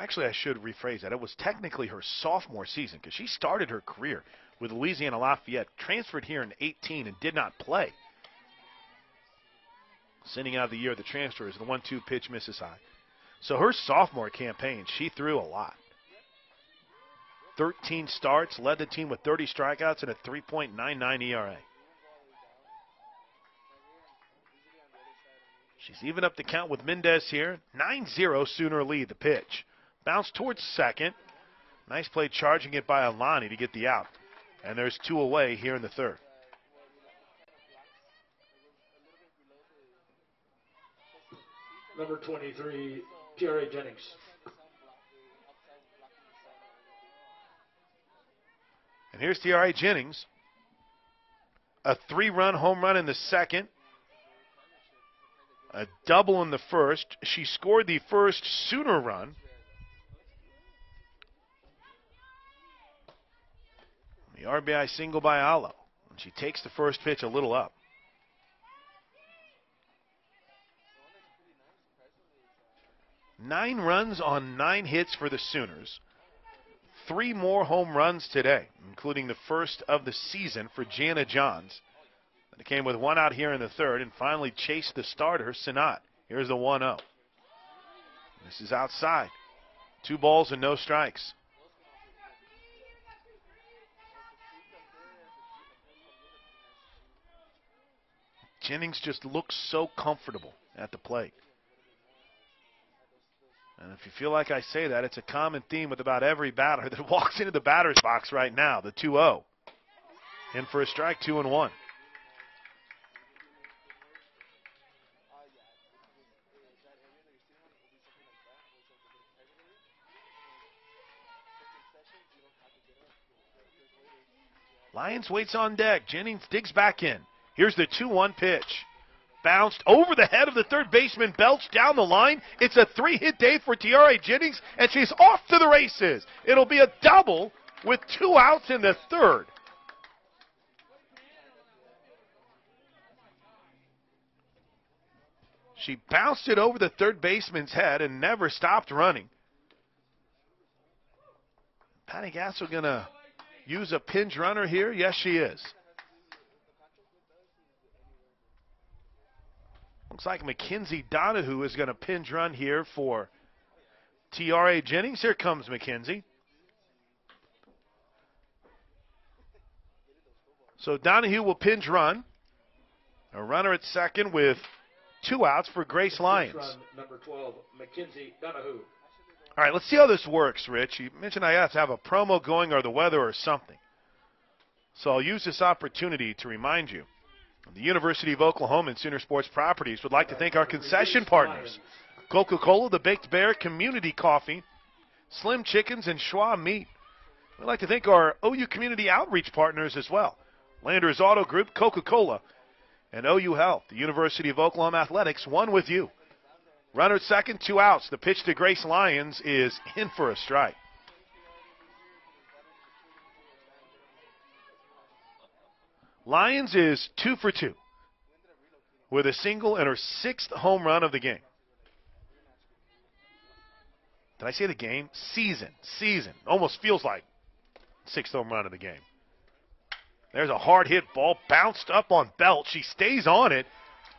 Actually, I should rephrase that. It was technically her sophomore season because she started her career with Louisiana Lafayette, transferred here in 18, and did not play. Sending out of the year of the transfer is the one-two pitch misses high. So her sophomore campaign, she threw a lot. 13 starts, led the team with 30 strikeouts and a 3.99 ERA. She's even up the count with Mendes here. 9 0 Sooner lead the pitch. Bounce towards second. Nice play charging it by Alani to get the out. And there's two away here in the third. Number 23, Tiare Jennings. And here's Tiare Jennings. A three run home run in the second. A double in the first. She scored the first Sooner run. The RBI single by Alo. And she takes the first pitch a little up. Nine runs on nine hits for the Sooners. Three more home runs today, including the first of the season for Jana Johns. It came with one out here in the third and finally chased the starter, Sinat. Here's the 1 0. This is outside. Two balls and no strikes. Jennings just looks so comfortable at the plate. And if you feel like I say that, it's a common theme with about every batter [LAUGHS] that walks into the batter's box right now, the 2 0. In for a strike, 2 and 1. Lyons waits on deck. Jennings digs back in. Here's the 2 1 pitch. Bounced over the head of the third baseman, Belch down the line. It's a three hit day for Tiare Jennings, and she's off to the races. It'll be a double with two outs in the third. She bounced it over the third baseman's head and never stopped running. Patty Gasso going to use a pinch runner here? Yes, she is. Looks like Mackenzie Donahue is going to pinch run here for Tiare Jennings. Here comes Mackenzie. So Donahue will pinch run. A runner at second with two outs for Grace Lyons. Run, number 12, Mackenzie Donahue. All right, let's see how this works, Rich. You mentioned I have to have a promo going or the weather or something. So I'll use this opportunity to remind you. The University of Oklahoma and Sooner Sports Properties would like to thank our concession partners Coca Cola, the Baked Bear, Community Coffee, Slim Chickens, and Schwab Meat. We'd like to thank our OU Community Outreach partners as well Landers Auto Group, Coca Cola, and OU Health. The University of Oklahoma Athletics, one with you. Runner second, two outs. The pitch to Grace Lyons is in for a strike. Lyons is two for two with a single and her sixth home run of the game. Did I say the game? Season. Season. Almost feels like sixth home run of the game. There's a hard hit ball bounced up on Belt. She stays on it,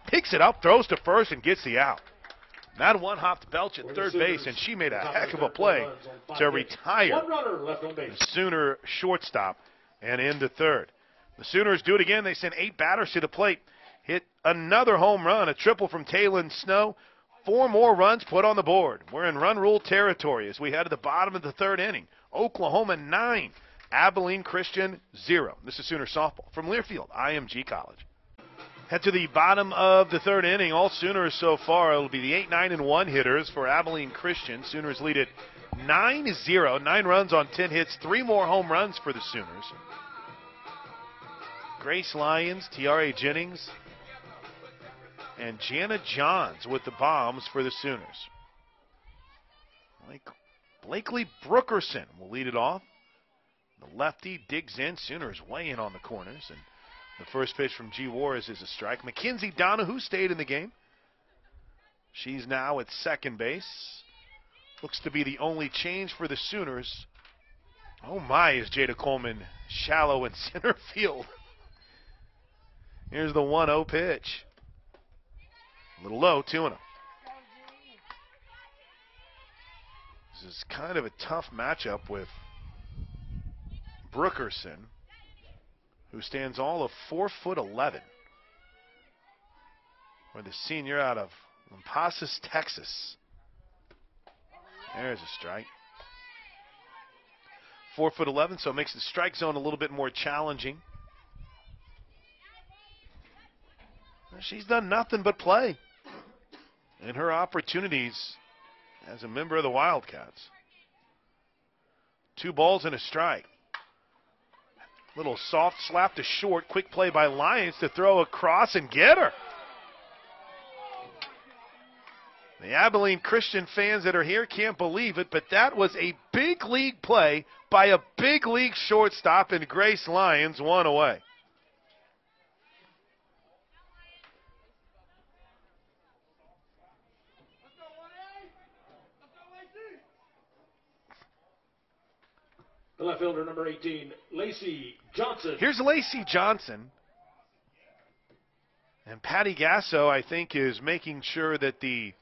picks it up, throws to first, and gets the out. That one hopped Belch at third base, and she made a heck of a play to retire One runner left on base. the Sooner shortstop and into third. The Sooners do it again. They send eight batters to the plate. Hit another home run, a triple from Taylon Snow. Four more runs put on the board. We're in run rule territory as we head to the bottom of the third inning. Oklahoma nine, Abilene Christian zero. This is Sooner softball from Learfield, IMG College. Head to the bottom of the third inning. All Sooners so far. It'll be the 8, 9, and 1 hitters for Abilene Christian. Sooners lead it 9 0. Nine runs on 10 hits. Three more home runs for the Sooners. Grace Lyons, Tiare Jennings, and Jana Johns with the bombs for the Sooners. Blake, Blakely Brookerson will lead it off. The lefty digs in. Sooners way in on the corners. And the first pitch from G. Juarez is a strike. Mackenzie Donahue stayed in the game. She's now at second base. Looks to be the only change for the Sooners. Oh my, is Jayda Coleman shallow in [LAUGHS] center field. Here's the 1 0 pitch. A little low, 2 0. This is kind of a tough matchup with Brookerson, who stands all of 4 foot 11. Or the senior out of Lampasas, Texas. There's a strike. Four foot eleven, so it makes the strike zone a little bit more challenging. She's done nothing but play in her opportunities as a member of the Wildcats. Two balls and a strike. Little soft slap to short. Quick play by Lyons to throw across and get her. The Abilene Christian fans that are here can't believe it, but that was a big league play by a big league shortstop, and Grace Lyons won away. The left fielder, number 18, Lacey Johnson. Here's Lacey Johnson. And Patty Gasso, I think, is making sure that the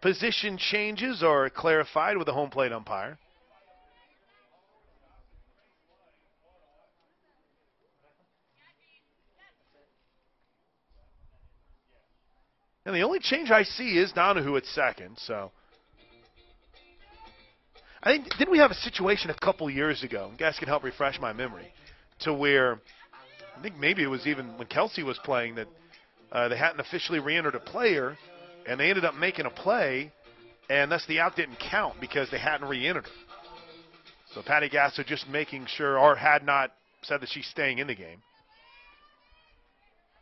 position changes are clarified with the home plate umpire. And the only change I see is Donahue at second, so. I think didn't we have a situation a couple years ago? You guys can help refresh my memory, to where I think maybe it was even when Kelsey was playing that uh, they hadn't officially re-entered a player, and they ended up making a play, and thus the out didn't count because they hadn't re-entered. So Patty Gasso just making sure, or had not said that she's staying in the game.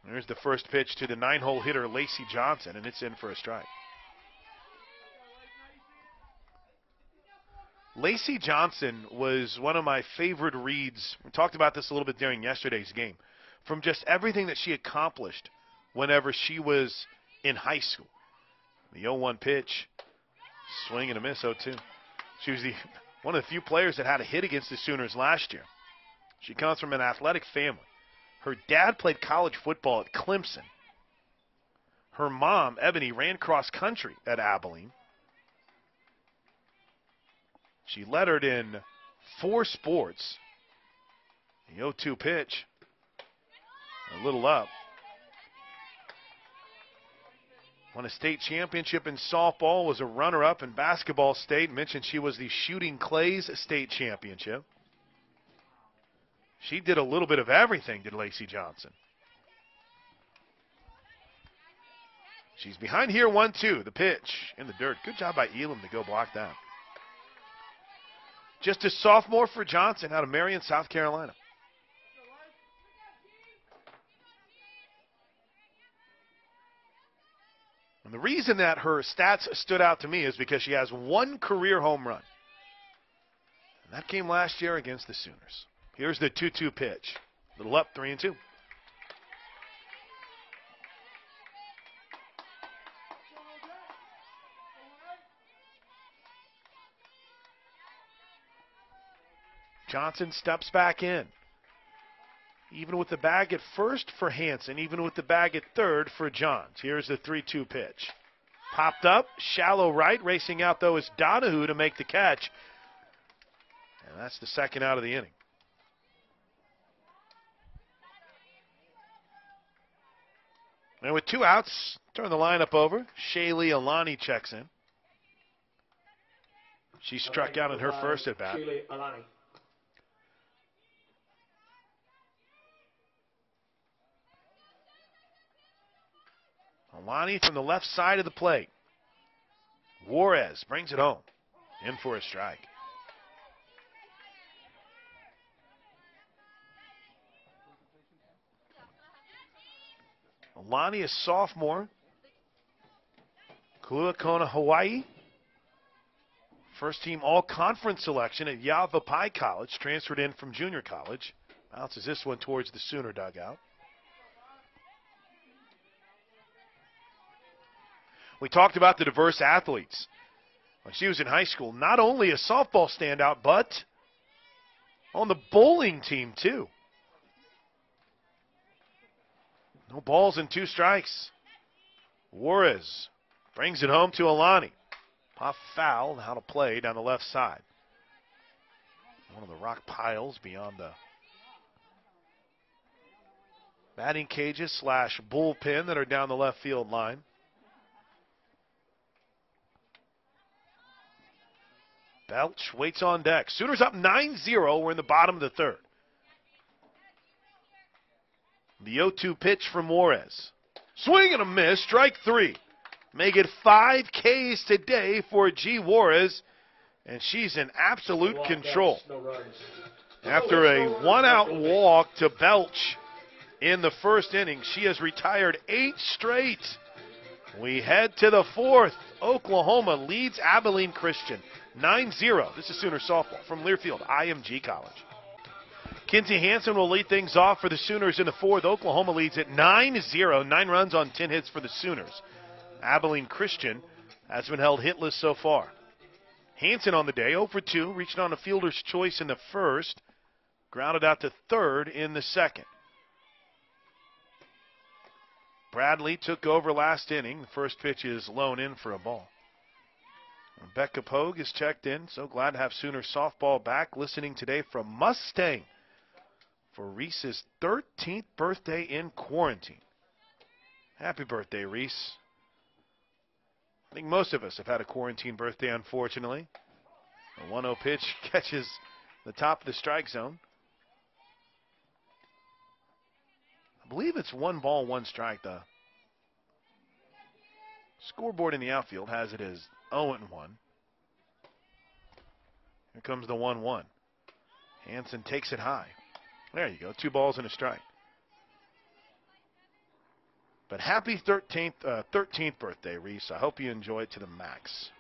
There's the first pitch to the nine-hole hitter Lacey Johnson, and it's in for a strike. Lacey Johnson was one of my favorite reads. We talked about this a little bit during yesterday's game. From just everything that she accomplished whenever she was in high school. The 0-1 pitch, swing and a miss 0-2. She was the [LAUGHS] one of the few players that had a hit against the Sooners last year. She comes from an athletic family. Her dad played college football at Clemson. Her mom, Ebony, ran cross country at Abilene. She lettered in four sports. The 0 2 pitch, a little up. Won a state championship in softball, was a runner up in basketball state. Mentioned she was the Shooting Clays state championship. She did a little bit of everything, did Lacey Johnson. She's behind here, 1 2. The pitch in the dirt. Good job by Elam to go block that. Just a sophomore for Johnson out of Marion, South Carolina. And the reason that her stats stood out to me is because she has one career home run. And that came last year against the Sooners. Here's the 2 2 pitch. Little up, 3 and 2. Johnson steps back in. Even with the bag at first for Hanson, even with the bag at third for Johns. Here's the 3 2 pitch. Popped up, shallow right. Racing out, though, is Donahue to make the catch. And that's the second out of the inning. And with two outs, turn the lineup over. Shaylee Alani checks in. She struck out in her first at bat. Alani. From the left side of the plate. Juarez brings it home. In for a strike. Alani is sophomore. Kuakona, Hawaii. First team all conference selection at Yavapai College. Transferred in from junior college. Bounces this one towards the Sooner dugout. We talked about the diverse athletes. When she was in high school, not only a softball standout, but on the bowling team, too. No balls and two strikes. Juarez brings it home to Alani. Pop foul, how to play down the left side. One of the rock piles beyond the batting cages slash bullpen that are down the left field line. Belch waits on deck. Sooners up 9 0. We're in the bottom of the third. The 0 2 pitch from Juarez. Swing and a miss. Strike three. Make it five Ks today for G. Juarez. And she's in absolute Walk control. No. After a one out walk to Belch in the first inning, she has retired eight straight. We head to the fourth. Oklahoma leads Abilene Christian 9 0. This is Sooner softball from Learfield, IMG College. Kinsey Hanson will lead things off for the Sooners in the fourth. Oklahoma leads at 9 0. Nine runs on 10 hits for the Sooners. Abilene Christian has been held hitless so far. Hanson on the day, 0 for 2, reaching on a fielder's choice in the first, grounded out to third in the second. Bradley took over last inning. The first pitch is low in for a ball. Becca Pogue is checked in. So glad to have Sooner softball back. Listening today from Mustang for Reese's 13th birthday in quarantine. Happy birthday, Reese. I think most of us have had a quarantine birthday, unfortunately. A 1 0 pitch [LAUGHS] catches the top of the strike zone. I believe it's one ball, one strike. The scoreboard in the outfield has it as 0 and 1. Here comes the 1 1. Hanson takes it high. There you go. Two balls and a strike. But happy 13th, uh, 13th birthday, Reese. I hope you enjoy it to the max.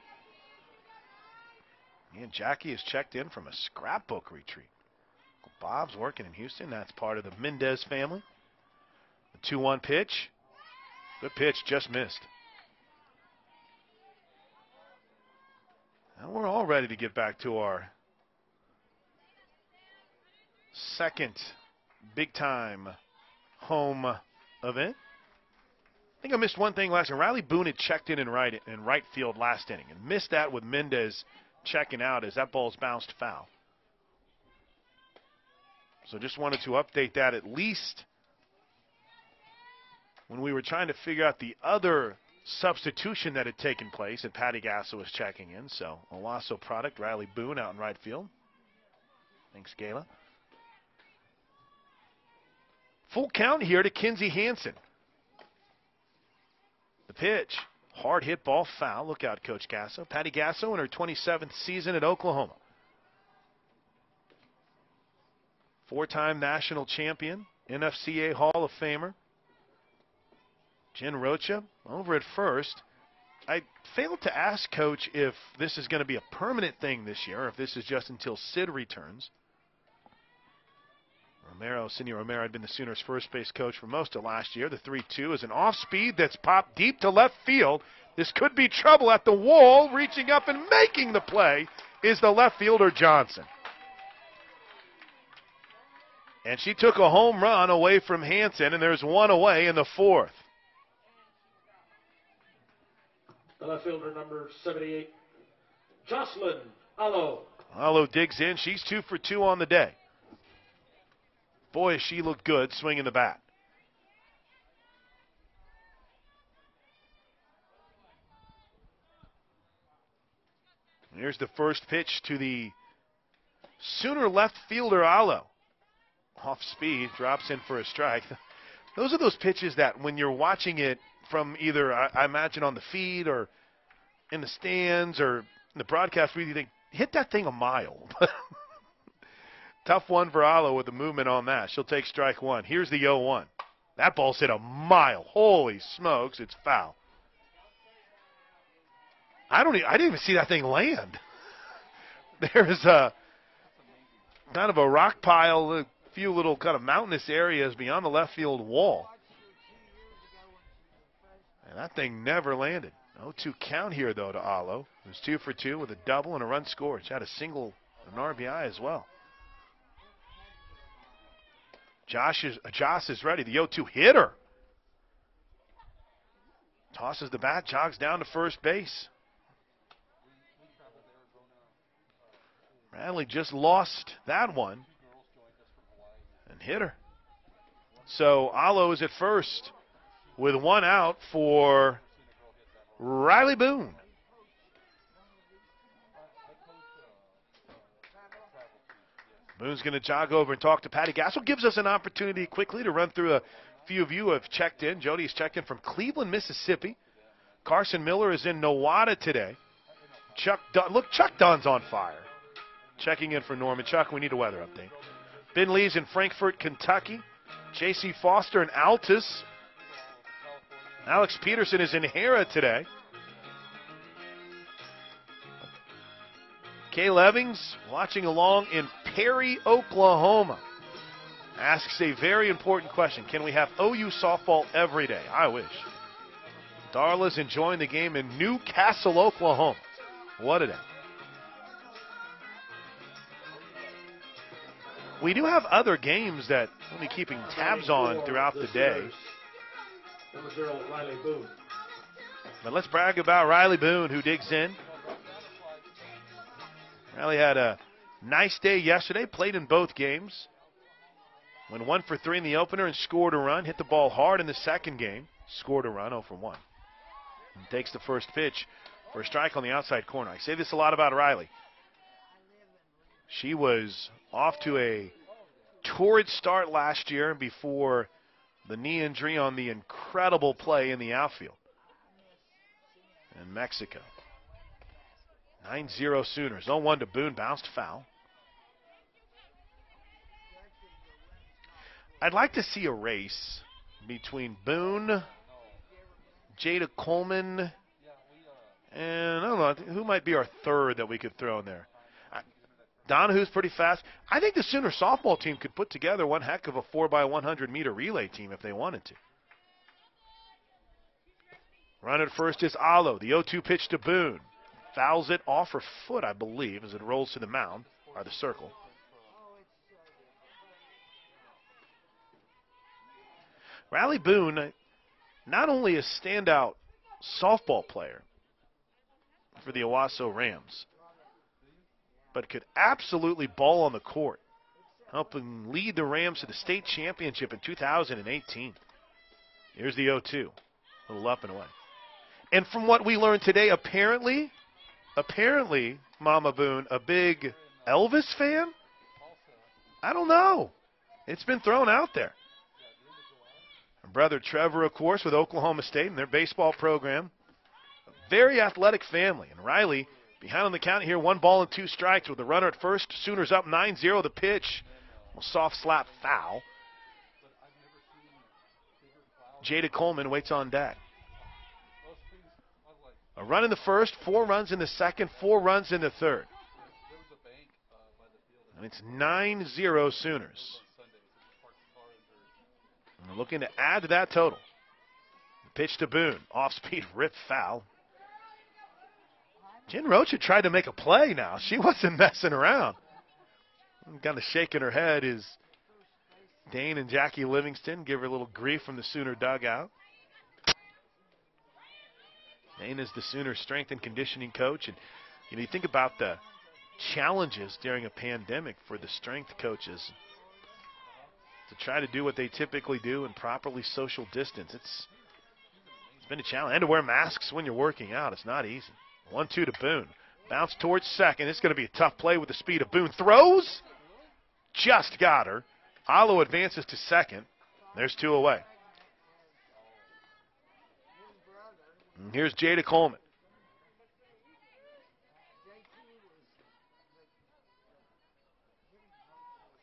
And Jackie is checked in from a scrapbook retreat. Bob's working in Houston. That's part of the Mendes family. The 2 1 pitch. Good pitch, just missed. And we're all ready to get back to our second big time home event. I think I missed one thing last inning. Riley Boone had checked in in right in right field last inning and missed that with Mendes checking out as that ball's bounced foul. So just wanted to update that at least when we were trying to figure out the other substitution that had taken place and Patty Gasso was checking in. So Owasso product, Riley Boone out in right field. Thanks, Gayla. Full count here to Kinsey Hanson. The pitch. Hard hit ball foul. Look out, Coach Gasso. Patty Gasso in her 27th season at Oklahoma. Four time national champion, NFCA Hall of Famer. Jen Rocha over at first. I failed to ask Coach if this is going to be a permanent thing this year, or if this is just until Sid returns. Romero, Cindy Romero had been the Sooners' first base coach for most of last year. The 3 2 is an off speed that's popped deep to left field. This could be trouble at the wall. Reaching up and making the play is the left fielder Johnson. And she took a home run away from Hanson, and there's one away in the fourth. The left fielder, number 78, Jocelyn Alo. Alo digs in. She's two for two on the day. Boy, she looked good swinging the bat. Here's the first pitch to the Sooner left fielder Alo. Off speed, drops in for a strike. [LAUGHS] Those are those pitches that when you're watching it from either, I, I imagine, on the feed or in the stands or in the broadcast, you think, hit that thing a mile. [LAUGHS] Tough one for Alo with the movement on that. She'll take strike one. Here's the 0 1. That ball's hit a mile. Holy smokes, it's foul. I don't. Even, I didn't even see that thing land. [LAUGHS] There's a kind of a rock pile, a few little kind of mountainous areas beyond the left field wall, and that thing never landed. 0-2 count here though to Alo, who's two for two with a double and a run scored. She had a single, an RBI as well. Josh is uh, Josh is ready. The 0-2 hitter tosses the bat, jogs down to first base. Bradley just lost that one and hit her. So Alo is at first with one out for Riley Boone. Boone's going to jog over and talk to Patty Gasso. Gives us an opportunity quickly to run through a few of you who have checked in. Jody's checked in from Cleveland, Mississippi. Carson Miller is in Nowata today. Chuck Dunn, look, Chuck Dunn's on fire. Checking in for Norman. Chuck, we need a weather update. Ben Lee's in Frankfort, Kentucky. J.C. Foster in Altus. Alex Peterson is in Hera today. Kay Levings watching along in Perry, Oklahoma. Asks a very important question. Can we have OU softball every day? I wish. Darla's enjoying the game in Newcastle, Oklahoma. What a day. We do have other games that we'll be keeping tabs on throughout the day. Riley Boone. But let's brag about Riley Boone, who digs in. Riley had a nice day yesterday, played in both games. Went one for three in the opener and scored a run. Hit the ball hard in the second game. Scored a run, 0 for 1. And takes the first pitch for a strike on the outside corner. I say this a lot about Riley. She was off to a torrid start last year before the knee injury on the incredible play in the outfield in Mexico. 9 0 Sooners. 0 1 to Boone. Bounced foul. I'd like to see a race between Boone, Jayda Coleman, and I don't know who might be our third that we could throw in there. Donihue's pretty fast. I think the Sooner softball team could put together one heck of a 4 by 100 meter relay team if they wanted to. Run at first is Alo. The 0 2 pitch to Boone. Fouls it off her foot, I believe, as it rolls to the mound, or the circle. Riley Boone, not only a standout softball player for the Owasso Rams, but could absolutely ball on the court, helping lead the Rams to the state championship in 2018. Here's the 0 2. A little up and away. And from what we learned today, apparently, apparently, Mama Boone, a big Elvis fan? I don't know. It's been thrown out there. Her brother Trevor, of course, with Oklahoma State and their baseball program. A very athletic family. And Riley, behind on the count here, one ball and two strikes with a runner at first. Sooners up 9 0. The pitch. Well, soft slap foul. Jayda Coleman waits on deck. A run in the first, four runs in the second, four runs in the third. And it's 9 0 Sooners. And looking to add to that total. Pitch to Boone. Off speed, rip foul. Jen Rocha tried to make a play now. She [LAUGHS] wasn't messing around. Kind of shaking her head is Dane and Jackie Livingston. Give her a little grief from the Sooner dugout. Dane is the Sooner strength and conditioning coach. And you know, you think about the challenges during a pandemic for the strength coaches to try to do what they typically do and properly social distance. It's it's been a challenge. And to wear masks when you're working out. It's not easy. One two to Boone. Bounce towards second. It's going to be a tough play with the speed of Boone. Throws. Just got her. Alo advances to second. There's two away. And here's Jayda Coleman.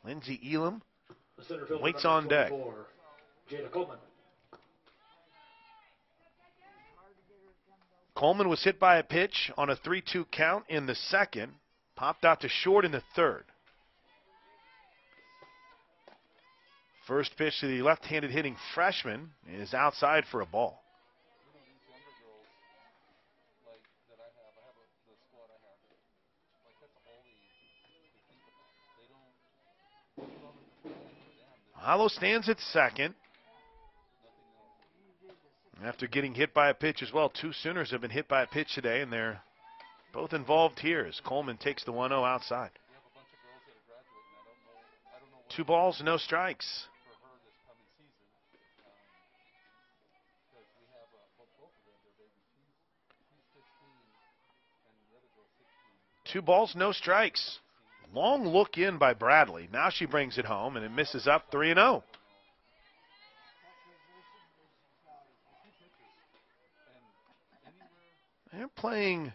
Lynnsie Elam The center fielder, Waits on deck. Jayda Coleman. Coleman was hit by a pitch on a 3 2 count in the second, popped out to short in the third. First pitch to the left handed hitting freshman is outside for a ball. Alo stands at second. After getting hit by a pitch as well, two Sooners have been hit by a pitch today, and they're both involved here as Coleman takes the 1 0 outside. Two balls, no strikes. Two balls, no strikes. Long look in by Bradley. Now she brings it home and it misses up 3 0. They're playing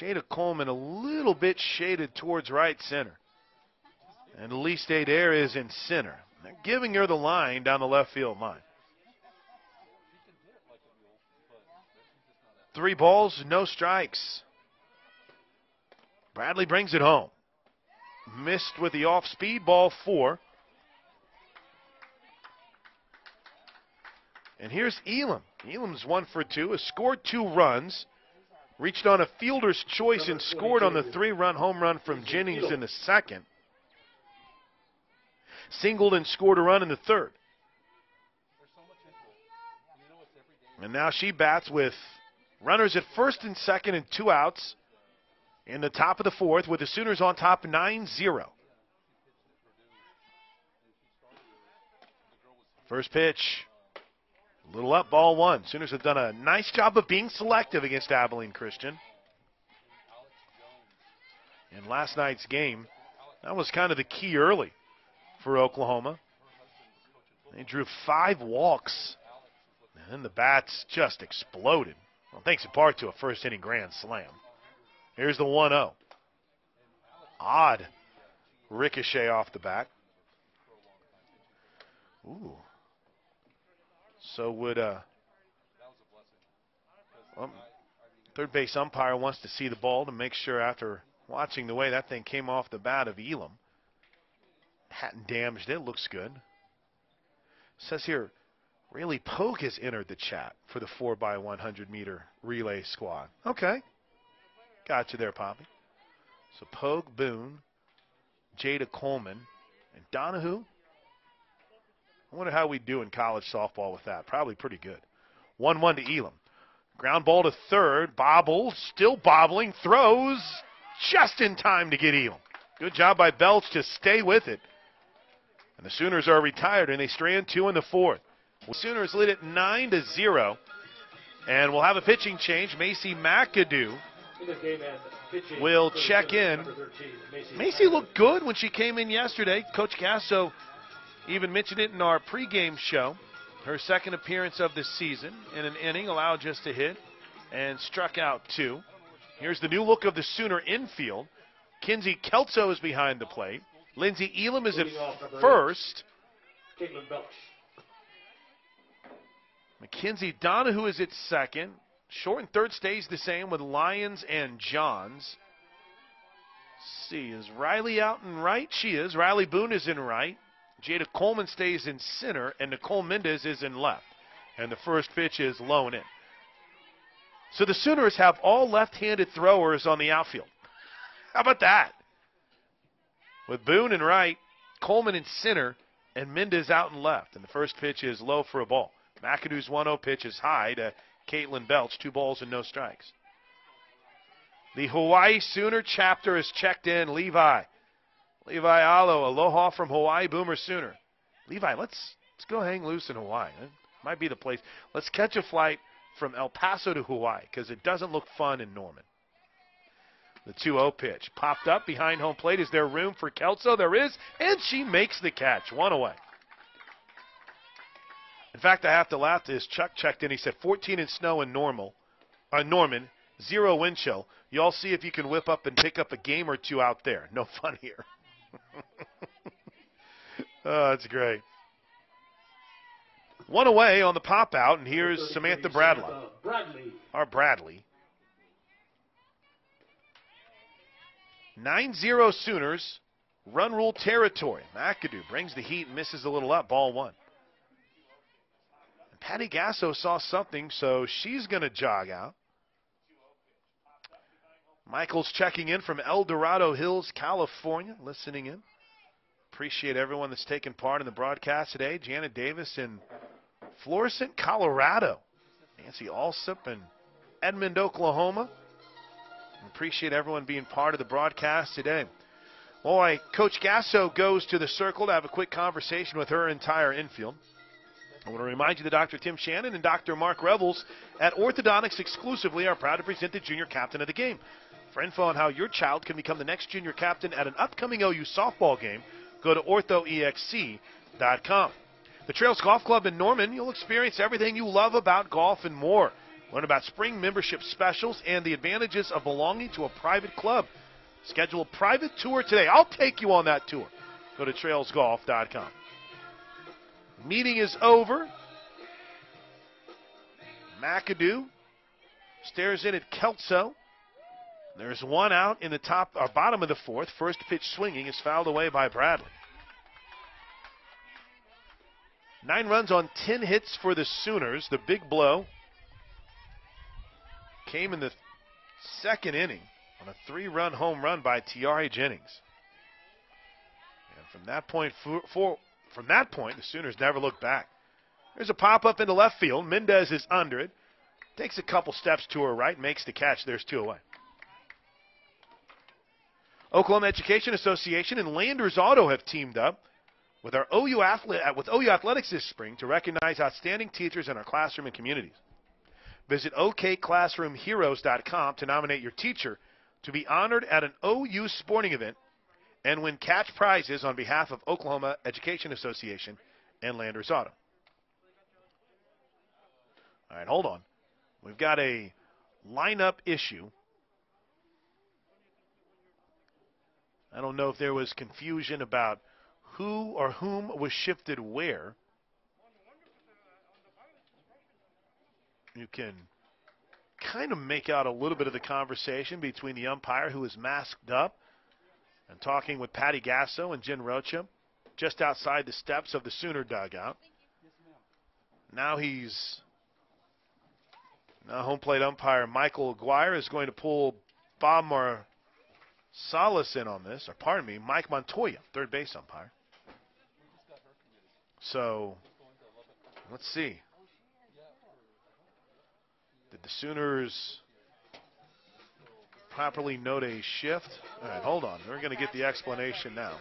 Jayda Coleman a little bit shaded towards right center. And Elise Adair is in center. They're giving her the line down the left field line. Three balls, no strikes. Bradley brings it home. Missed with the off speed ball four. And here's Elam. Elam's one for two, has scored two runs, reached on a fielder's choice and scored on the three run home run from Jennings in the second. Singled and scored a run in the third. And now she bats with runners at first and second and two outs in the top of the fourth with the Sooners on top 9 0. First pitch. Little up, ball one. Sooners have done a nice job of being selective against Abilene Christian. In last night's game, that was kind of the key early for Oklahoma. They drew five walks, and then the bats just exploded. Well, thanks in part to a first inning grand slam. Here's the 1 0. Odd ricochet off the back. Ooh. So would uh well, third base umpire wants to see the ball to make sure after watching the way that thing came off the bat of Elam. Hadn't damaged it, looks good. Says here, Rayleigh Pogue has entered the chat for the 4x100 meter relay squad. Okay. Got you there, Poppy. So Pogue, Boone, Jayda Coleman, and Donihue. I wonder how we do in college softball with that. Probably pretty good. 1 1 to Elam. Ground ball to third. Bobble, still bobbling, throws just in time to get Elam. Good job by Belch to stay with it. And the Sooners are retired and they strand two in the fourth. The Sooners lead it 9 to 0. And we'll have a pitching change. Macy McAdoo will check in. Macy looked good when she came in yesterday. Coach Gasso even mentioned it in our pregame show. Her second appearance of the season in an inning, allowed just a hit and struck out two. Here's the new look of the Sooner infield. Kinsey Kelso is behind the plate. Lynnsie Elam is at first. Mackenzie Donihue is at second. Short and third stays the same with Lyons and Johns. Let's see, is Riley out in right? She is. Riley Boone is in right. Jayda Coleman stays in center, and Nicole Mendes is in left. And the first pitch is low and in. So the Sooners have all left-handed throwers on the outfield. How about that? With Boone in right, Coleman in center, and Mendes out in left. And the first pitch is low for a ball. McAdoo's 1-0 pitch is high to Caitlin Belch, two balls and no strikes. The Hawaii Sooner chapter is checked in. Levi. Levi Alo, aloha from Hawaii Boomer Sooner. Levi, let's let's go hang loose in Hawaii. Might be the place. Let's catch a flight from El Paso to Hawaii because it doesn't look fun in Norman. The 2-0 pitch popped up behind home plate. Is there room for Kelso? There is, and she makes the catch. One away. In fact, I have to laugh this. Chuck checked in. He said 14 in snow in normal, uh, Norman, zero wind chill. Y'all see if you can whip up and pick up a game or two out there. No fun here. [LAUGHS] oh, that's great. One away on the pop out, and here's Samantha Bradley. Bradley. Our Bradley. 9 0 Sooners. Run rule territory. McAdoo brings the heat, and misses a little up, ball one. Patty Gasso saw something, so she's going to jog out. Michael's checking in from El Dorado Hills, California, listening in. Appreciate everyone that's taken part in the broadcast today. Janet Davis in Florissant, Colorado. Nancy Alsop in Edmond, Oklahoma. Appreciate everyone being part of the broadcast today. Boy, Coach Gasso goes to the circle to have a quick conversation with her entire infield. I want to remind you that Dr. Tim Shannon and Dr. Mark Revels at Orthodontics exclusively are proud to present the junior captain of the game. For info on how your child can become the next junior captain at an upcoming OU softball game, go to orthoexc.com. The Trails Golf Club in Norman, you'll experience everything you love about golf and more. Learn about spring membership specials and the advantages of belonging to a private club. Schedule a private tour today. I'll take you on that tour. Go to trailsgolf.com. Meeting is over. McAdoo stares in at Kelso. There's one out in the top or bottom of the fourth. First pitch swinging is fouled away by Bradley. Nine runs on 10 hits for the Sooners. The big blow came in the second inning on a three run home run by Tiare Jennings. And from that point for, for, from that point, the Sooners never looked back. There's a pop up into left field. Mendes is under it. Takes a couple steps to her right, makes the catch. There's two away. Oklahoma Education Association and Landers Auto have teamed up with our OU uh, with OU Athletics this spring to recognize outstanding teachers in our classroom and communities. Visit okclassroomheroes.com to nominate your teacher to be honored at an OU sporting event and win catch prizes on behalf of Oklahoma Education Association and Landers Auto. All right, hold on. We've got a lineup issue. I don't know if there was confusion about who or whom was shifted where. You can kind of make out a little bit of the conversation between the umpire who is masked up and talking with Patty Gasso and Jen Rocha just outside the steps of the Sooner dugout. Now he's now home plate umpire Michael Aguirre is going to pull Bob Marsalis in on this, or pardon me, Mike Montoya, third base umpire. So let's see. Did the Sooners properly note a shift? All right, hold on. We're going to get the explanation now.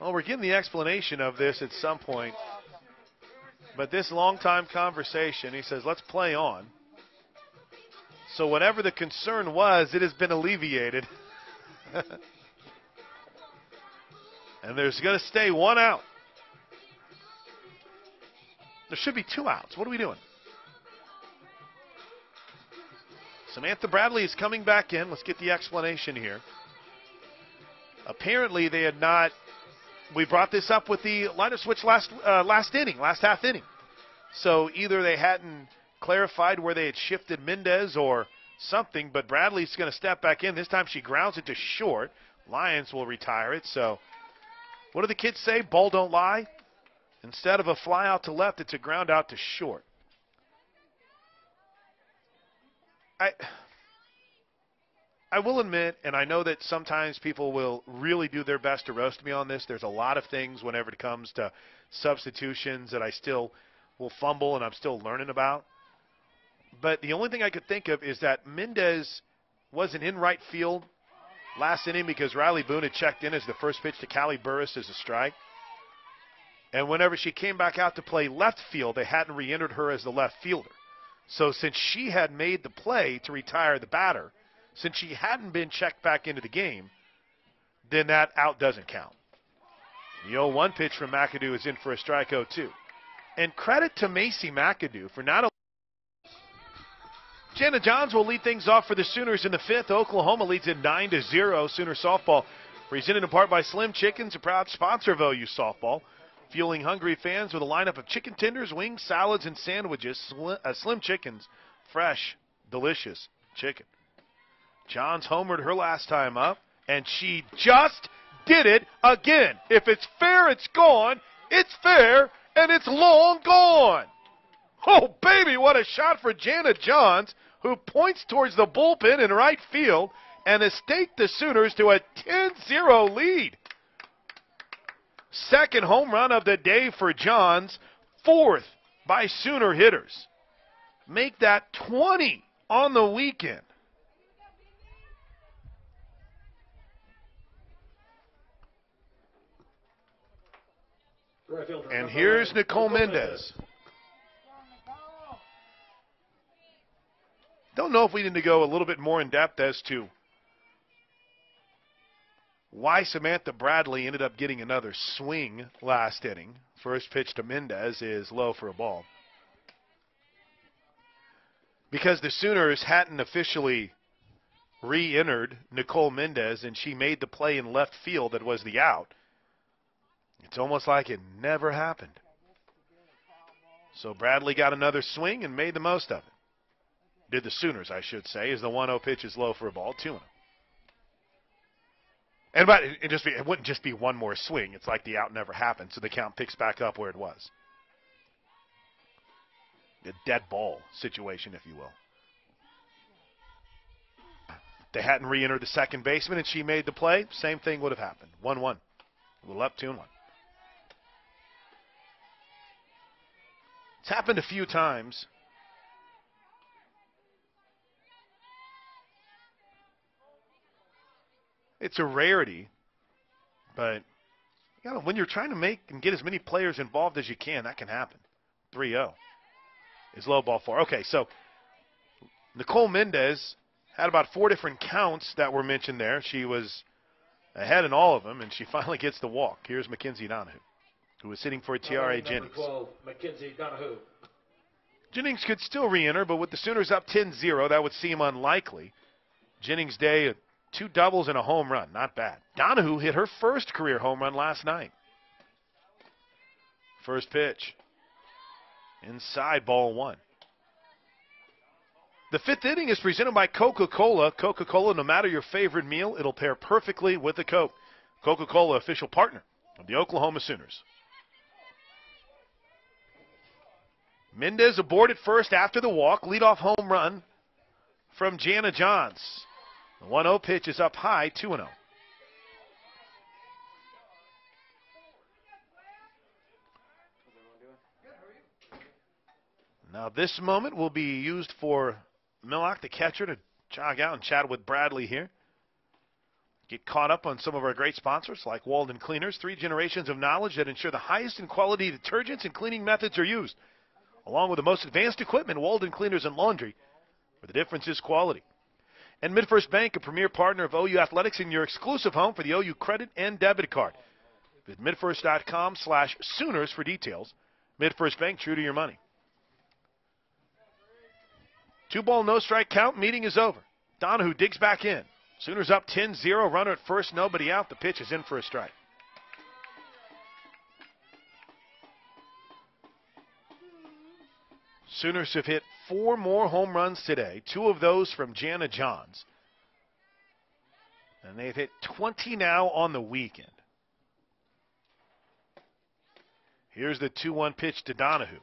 Well, we're getting the explanation of this at some point. But this long time conversation, he says, let's play on. So whatever the concern was, it has been alleviated. [LAUGHS] and there's going to stay one out. There should be two outs. What are we doing? Samantha Bradley is coming back in. Let's get the explanation here. Apparently, they had not. We brought this up with the lineup switch last uh, last inning, last half inning. So either they hadn't clarified where they had shifted Mendes or something, but Bradley's going to step back in. This time she grounds it to short. Lyons will retire it. So, what do the kids say? Ball don't lie. Instead of a fly out to left, it's a ground out to short. I I will admit, and I know that sometimes people will really do their best to roast me on this. There's a lot of things whenever it comes to substitutions that I still will fumble and I'm still learning about. But the only thing I could think of is that Mendes wasn't in right field last inning because Riley Boone had checked in as the first pitch to Callie Burris as a strike. And whenever she came back out to play left field, they hadn't re entered her as the left fielder. So since she had made the play to retire the batter, since she hadn't been checked back into the game, then that out doesn't count. The 0 1 pitch from McAdoo is in for a strike strikeout, too. And credit to Macy McAdoo for not Jana Johns will lead things off for the Sooners in the fifth. Oklahoma leads it 9 to 0. Sooner softball presented in part by Slim Chickens, a proud sponsor of OU softball. Fueling hungry fans with a lineup of chicken tenders, wings, salads, and sandwiches. Uh, Slim Chickens, fresh, delicious chicken. Johns homered her last time up, and she just did it again. If it's fair, it's gone. It's fair, and it's long gone. Oh, baby, what a shot for Jana Johns, who points towards the bullpen in right field and has staked the Sooners to a 10 0 lead. Second home run of the day for Johns, fourth by Sooner hitters. Make that 20 on the weekend. And here's Nicole Mendes. Don't know if we need to go a little bit more in depth as to why Samantha Bradley ended up getting another swing last inning. First pitch to Mendes is low for a ball. Because the Sooners hadn't officially re entered Nicole Mendes and she made the play in left field that was the out. It's almost like it never happened. So Bradley got another swing and made the most of it. Did the Sooners, I should say, as the 1-0 pitch is low for a ball, 2 0. And but it, just be, it wouldn't just be one more swing. It's like the out never happened, so the count picks back up where it was. A dead ball situation, if you will. They hadn't re-entered the second baseman, and she made the play. Same thing would have happened. One-one. A little up, two and one. It's happened a few times. It's a rarity, but you know, when you're trying to make and get as many players involved as you can, that can happen. 3-0 is low ball four. Okay, so Nicole Mendes had about four different counts that were mentioned there. She was ahead in all of them, and she [LAUGHS] finally gets the walk. Here's Mackenzie Donihue, who was sitting for Tiare Jennings. 12, Mackenzie Donihue. Jennings could still re-enter, but with the Sooners up 10-0, that would seem unlikely. Jennings' day, uh, two doubles and a home run, not bad. Donihue hit her first career home run last night. First pitch, inside ball one. The fifth inning is presented by Coca-Cola. Coca-Cola, no matter your favorite meal, it'll pair perfectly with the Coke. Coca-Cola, official partner of the Oklahoma Sooners. Mendes aboard at first after the walk. Leadoff home run from Jana Johns. The 1 0 pitch is up high, 2 0. Now, this moment will be used for Millock, the catcher, to jog out and chat with Bradley here. Get caught up on some of our great sponsors like Walden Cleaners, three generations of knowledge that ensure the highest in quality detergents and cleaning methods are used along with the most advanced equipment, Walden Cleaners and Laundry, where the difference is quality. And MidFirst Bank, a premier partner of OU Athletics and your exclusive home for the OU credit and debit card. Visit midfirst.com slash Sooners for details. MidFirst Bank, true to your money. Two ball, no strike count. Meeting is over. Donihue digs back in. Sooners up 10-0. Runner at first, nobody out. The pitch is in for a strike. Sooners have hit four more home runs today, two of those from Jana Johns. And they've hit 20 now on the weekend. Here's the 2 1 pitch to Donihue.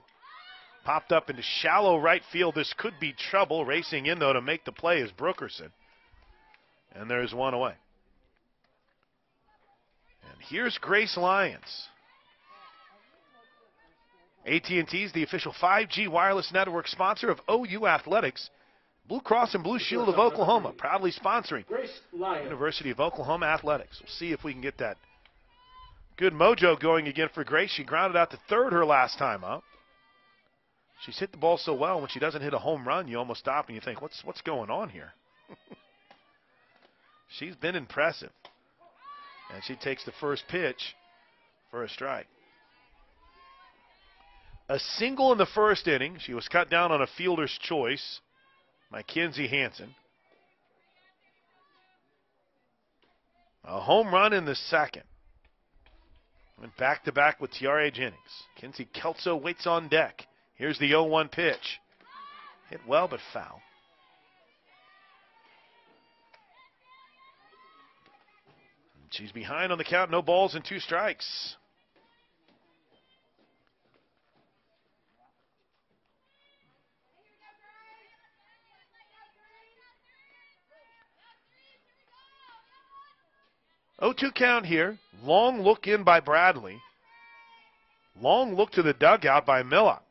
Popped up into shallow right field. This could be trouble. Racing in, though, to make the play is Brookerson. And there's one away. And here's Grace Lyons. AT&T is the official 5G wireless network sponsor of OU Athletics. Blue Cross and Blue Shield of Oklahoma, proudly sponsoring. University of Oklahoma Athletics. We'll see if we can get that good mojo going again for Grace. She grounded out to third her last time up. She's hit the ball so well when she doesn't hit a home run, you almost stop and you think, what's what's going on here? [LAUGHS] She's been impressive. And she takes the first pitch for a strike. A single in the first inning. She was cut down on a fielder's choice by Hanson. A home run in the second. Went back to back with Tiare Jennings. Kinsey Kelso waits on deck. Here's the 0 1 pitch. Hit well, but foul. And she's behind on the count. No balls and two strikes. O two count here. Long look in by Bradley. Long look to the dugout by Millock.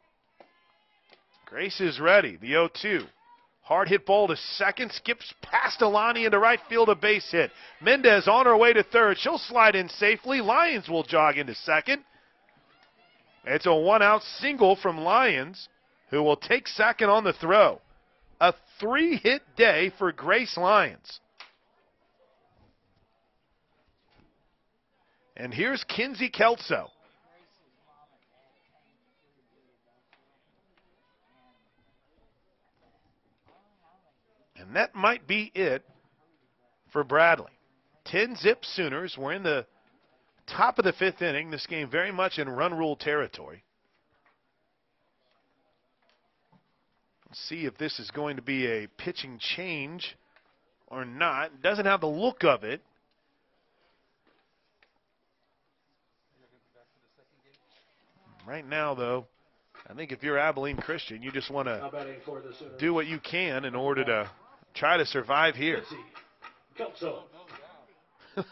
Grace is ready. The 0 2. Hard hit ball to second. Skips past Alani into right field. A base hit. Mendes on her way to third. She'll slide in safely. Lyons will jog into second. It's a one out single from Lyons, who will take second on the throw. A three hit day for Grace Lyons. And here's Kinsey Kelso. And that might be it for Bradley. 10 zip Sooners. We're in the top of the fifth inning. This game very much in run rule territory. Let's see if this is going to be a pitching change or not. Doesn't have the look of it. Right now, though, I think if you're Abilene Christian, you just want to Now batting for the Sooners. do what you can in order to try to survive here. [LAUGHS]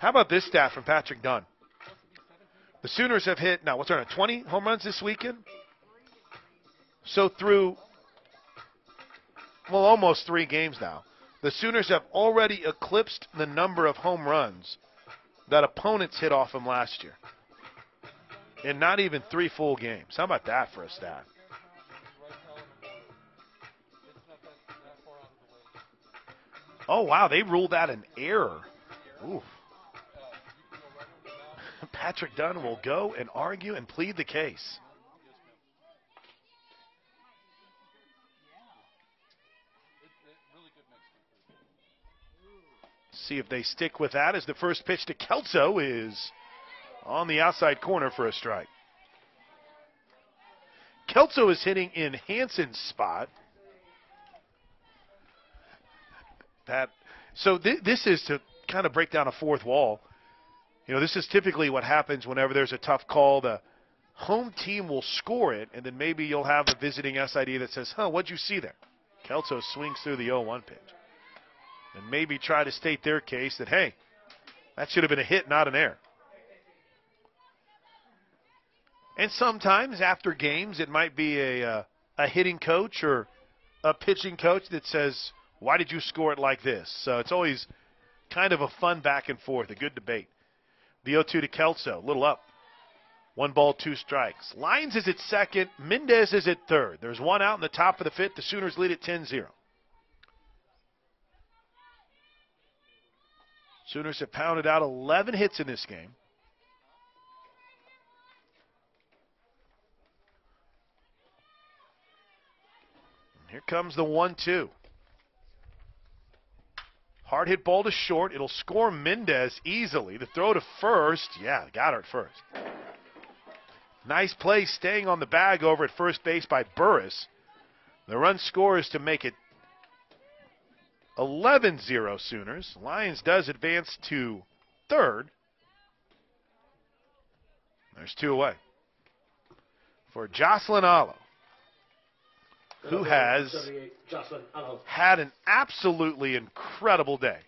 How about this stat from Patrick Dunn? The Sooners have hit now what's our 20 home runs this weekend. So through well almost 3 games now. The Sooners have already eclipsed the number of home runs that opponents hit off them last year. In not even 3 full games. How about that for a stat? Oh wow, they ruled that an error. Oof. [LAUGHS] Patrick Dunn will go and argue and plead the case. See if they stick with that as the first pitch to Kelso is on the outside corner for a strike. Kelso is hitting in Hanson's spot. That so th- this is to kind of break down a fourth wall. You know, this is typically what happens whenever there's a tough call. The home team will score it, and then maybe you'll have a visiting SID that says, "Huh, what'd you see there?" Kelso swings through the 0-1 pitch, and maybe try to state their case that, hey, that should have been a hit, not an error. And sometimes after games, it might be a uh, a hitting coach or a pitching coach that says, "Why did you score it like this?" So it's always kind of a fun back and forth, a good debate. The 0-2 to Kelso, little up. One ball, two strikes. Lyons is at second. Mendes is at third. There's one out in the top of the fifth. The Sooners lead at 10-0. Sooners have pounded out 11 hits in this game. Here comes the 1 2. Hard hit ball to short. It'll score Mendes easily. The throw to first. Yeah, got her at first. Nice play staying on the bag over at first base by Burris. The run scores to make it 11 0 Sooners. Lyons does advance to third. There's two away. For Jocelyn Alo who has 78, Jocelyn Alo. had an absolutely incredible day.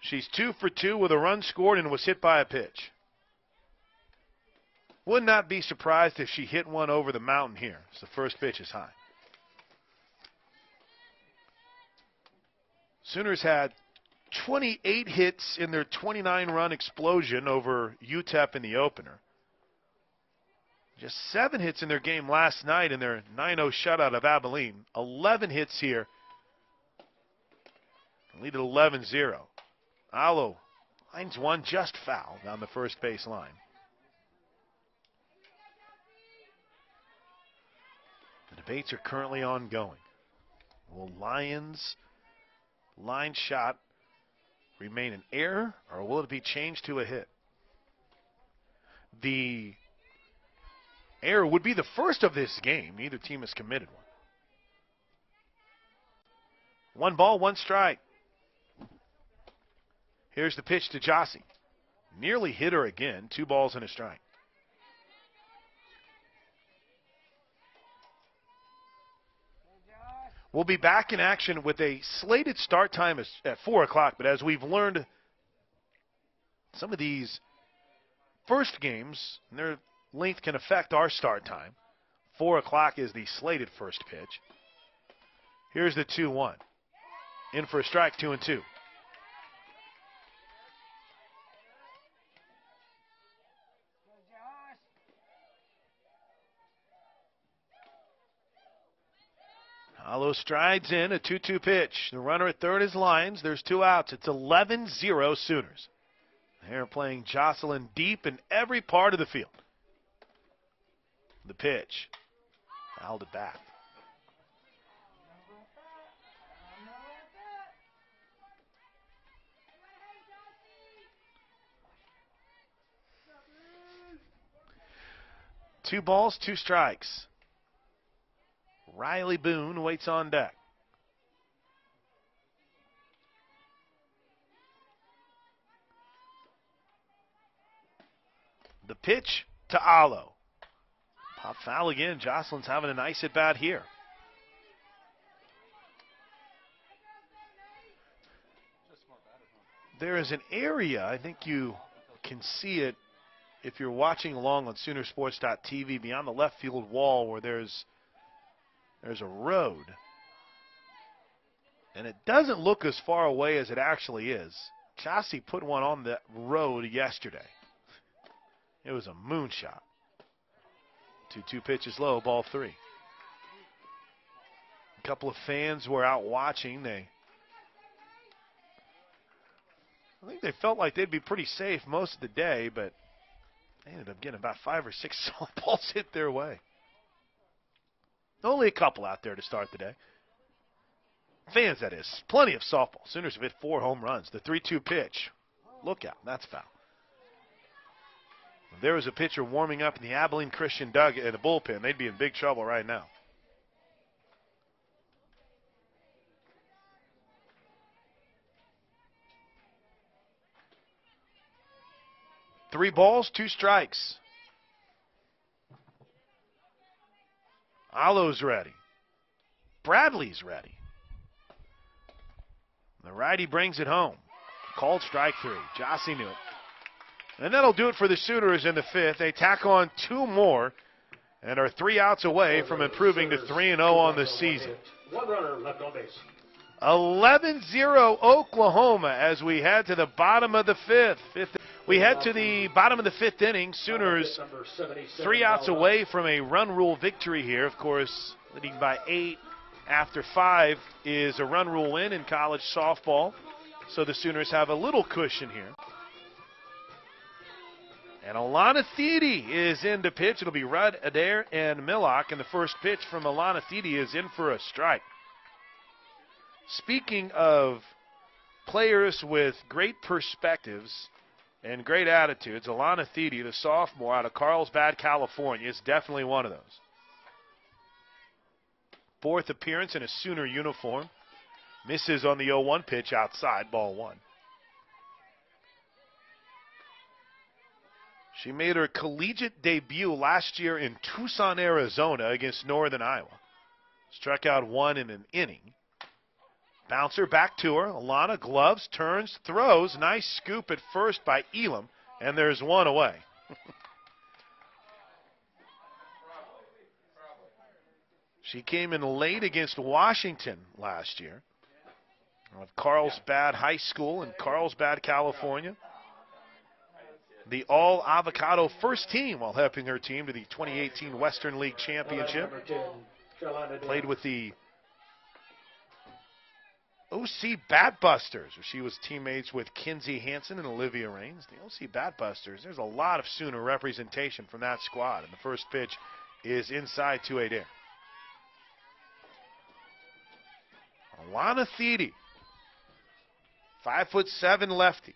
She's two for two with a run scored and was hit by a pitch. Would not be surprised if she hit one over the mountain here. the first pitch is high. Sooners had 28 hits in their 29 run explosion over UTEP in the opener. Just seven hits in their game last night in their 9 0 shutout of Abilene. 11 hits here. Lead at 11 0. Alo lines one just foul down the first base line. The debates are currently ongoing. Will Lyons line shot remain an error or will it be changed to a hit? The error would be the first of this game. Neither team has committed one. One ball, one strike. Here's the pitch to Jossie. Nearly hit her again. Two balls and a strike. We'll be back in action with a slated start time at 4 o'clock, but as we've learned, some of these first games, their length can affect our start time. 4 o'clock is the slated first pitch. Here's the 2 1. In for a strike, 2 and 2. Alo strides in, a 2 2 pitch. The runner at third is Lyons. There's two outs. It's 11 0 Sooners. They're playing Jocelyn deep in every part of the field. The pitch. Fouled it back. Two balls, two strikes. Riley Boone waits on deck. The pitch to Alo. Pop foul again. Jocelyn's having a nice at bat here. There is an area, I think you can see it if you're watching along on Soonersports.tv beyond the left field wall where there's there's a road. And it doesn't look as far away as it actually is. Chassis put one on the road yesterday. It was a moonshot. 2 2 pitches low, ball three. A couple of fans were out watching. They I think they felt like they'd be pretty safe most of the day, but they ended up getting about five or six [LAUGHS] softballs hit their way. Only a couple out there to start the day. Fans, that is. Plenty of softball. Sooners have hit four home runs. The 3 2 pitch. Look out. That's foul. There was a pitcher warming up in the Abilene Christian dug in the bullpen, they'd be in big trouble right now. Three balls, two strikes. Alo's ready. Bradley's ready. The righty brings it home. Called strike three. Jossie knew it. And that'll do it for the Sooners in the fifth. They tack on two more and are three outs away from improving to 3 0 on the season. One runner left on base. 11 0 Oklahoma as we head to the bottom of the fifth. fifth. We head to the bottom of the fifth inning. Sooners three outs away from a run rule victory here. Of course, leading by eight after five is a run rule win in college softball. So the Sooners have a little cushion here. And Alana Thede is in to pitch. It'll be Rudd, Adair, and Millock. And the first pitch from Alana Thede is in for a strike. Speaking of players with great perspectives and great attitudes, Alana Thede, the sophomore out of Carlsbad, California, is definitely one of those. Fourth appearance in a Sooner uniform. Misses on the 0 1 pitch outside, ball one. She made her collegiate debut last year in Tucson, Arizona against Northern Iowa. Struck out one in an inning. Bouncer back to her. Alana gloves, turns, throws. Nice scoop at first by Elam, and there's one away. [LAUGHS] she came in late against Washington last year of Carlsbad High School in Carlsbad, California. The all avocado first team while helping her team to the 2018 Western League Championship. Number 10, Carolina Played with the OC Batbusters. where She was teammates with Kinsey Hanson and Olivia Rains. The OC Batbusters, there's a lot of Sooner representation from that squad. And the first pitch is inside to Adair. Alana Thede, five foot seven lefty.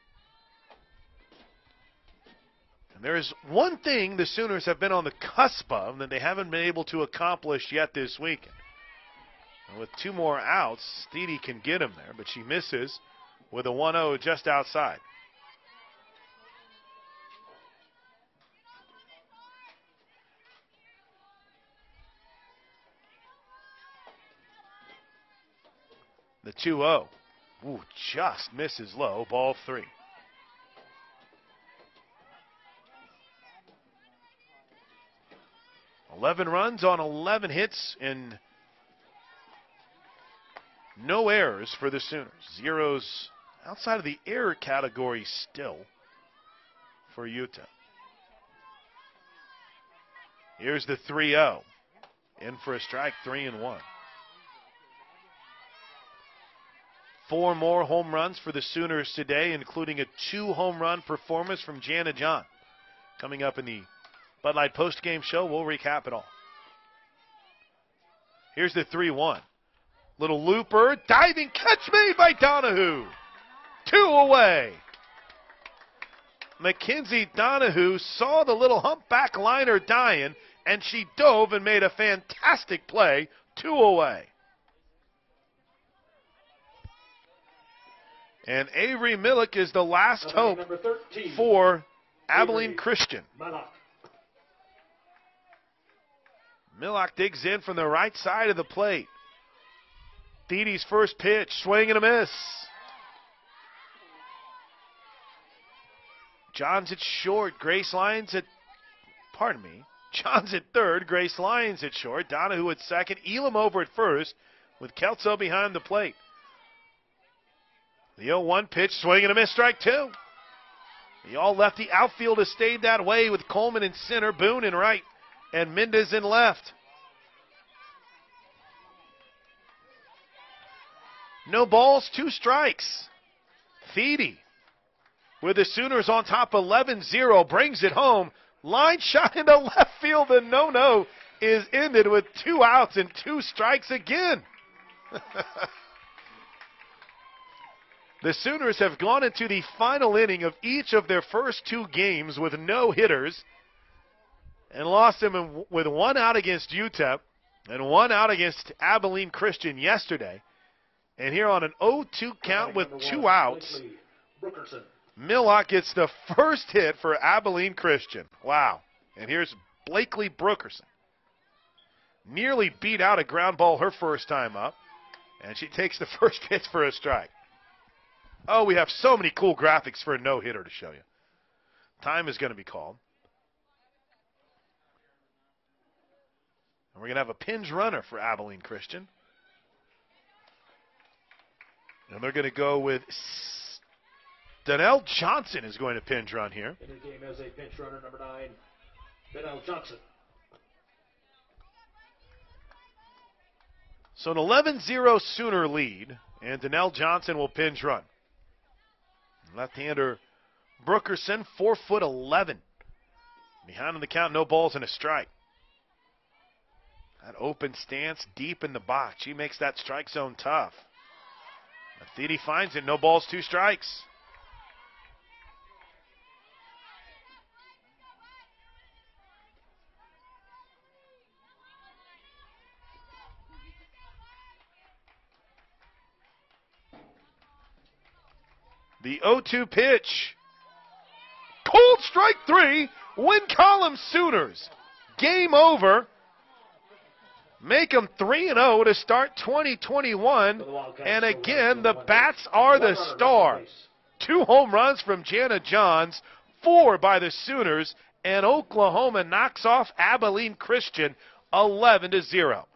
And there is one thing the Sooners have been on the cusp of that they haven't been able to accomplish yet this weekend. And with two more outs, Steedy can get him there, but she misses with a 1 0 just outside. The 2 0. Ooh, just misses low, ball three. Eleven runs on eleven hits and no errors for the Sooners. Zeros outside of the error category still for Utah. Here's the 3 0. In for a strike, 3 and 1. Four more home runs for the Sooners today, including a two home run performance from Jana John. Coming up in the Bud Light post-game show, we'll recap it all. Here's the 3 1. Little looper, diving catch made by Donihue. Two away. Mackenzie Donihue saw the little humpback liner dying, and she dove and made a fantastic play. Two away. And Avery Millick is the last hope number 13, for Abilene. Christian. Millock digs in from the right side of the plate. Theedy's first pitch, swing and a miss. Johns at short. Grace Lyons at, pardon me. Johns at third. Grace Lyons at short. Donihue at second. Elam over at first with Kelso behind the plate. The 0 1 pitch, swing and a miss, strike two. The all lefty outfield has stayed that way with Coleman in center, Boone in right, and Mendes in left. No balls, two strikes. Feedy with the Sooners on top 11 0, brings it home. Line shot into left field. and no no is ended with two outs and two strikes again. [LAUGHS] the Sooners have gone into the final inning of each of their first two games with no hitters and lost him in, with one out against UTEP and one out against Abilene Christian yesterday. And here on an 0 2 count with two outs. Millock gets the first hit for Abilene Christian. Wow. And here's Blakely Brookerson. Nearly beat out a ground ball her first time up. And she [LAUGHS] takes the first pitch for a strike. Oh, we have so many cool graphics for a no hitter to show you. Time is going to be called. And we're going to have a pinch runner for Abilene Christian. And they're going to go with Donnell Johnson is going to pinch run here. In the game as a pinch runner, number nine, Benel Johnson. So an 11-0 Sooner lead, and Donnell Johnson will pinch run. Left-hander Brookerson, four foot 11. Behind on the count, no balls and a strike. That open stance deep in the box. She makes that strike zone tough. Thede finds it, no balls, two strikes. The 0 2 pitch. Cold strike three. Win column Sooners. Game over. Make them 3 0 to start 2021. For the Wildcats, And again, the Bats are the star. Two home runs from Jana Johns, four by the Sooners, and Oklahoma knocks off Abilene Christian 11 to 0.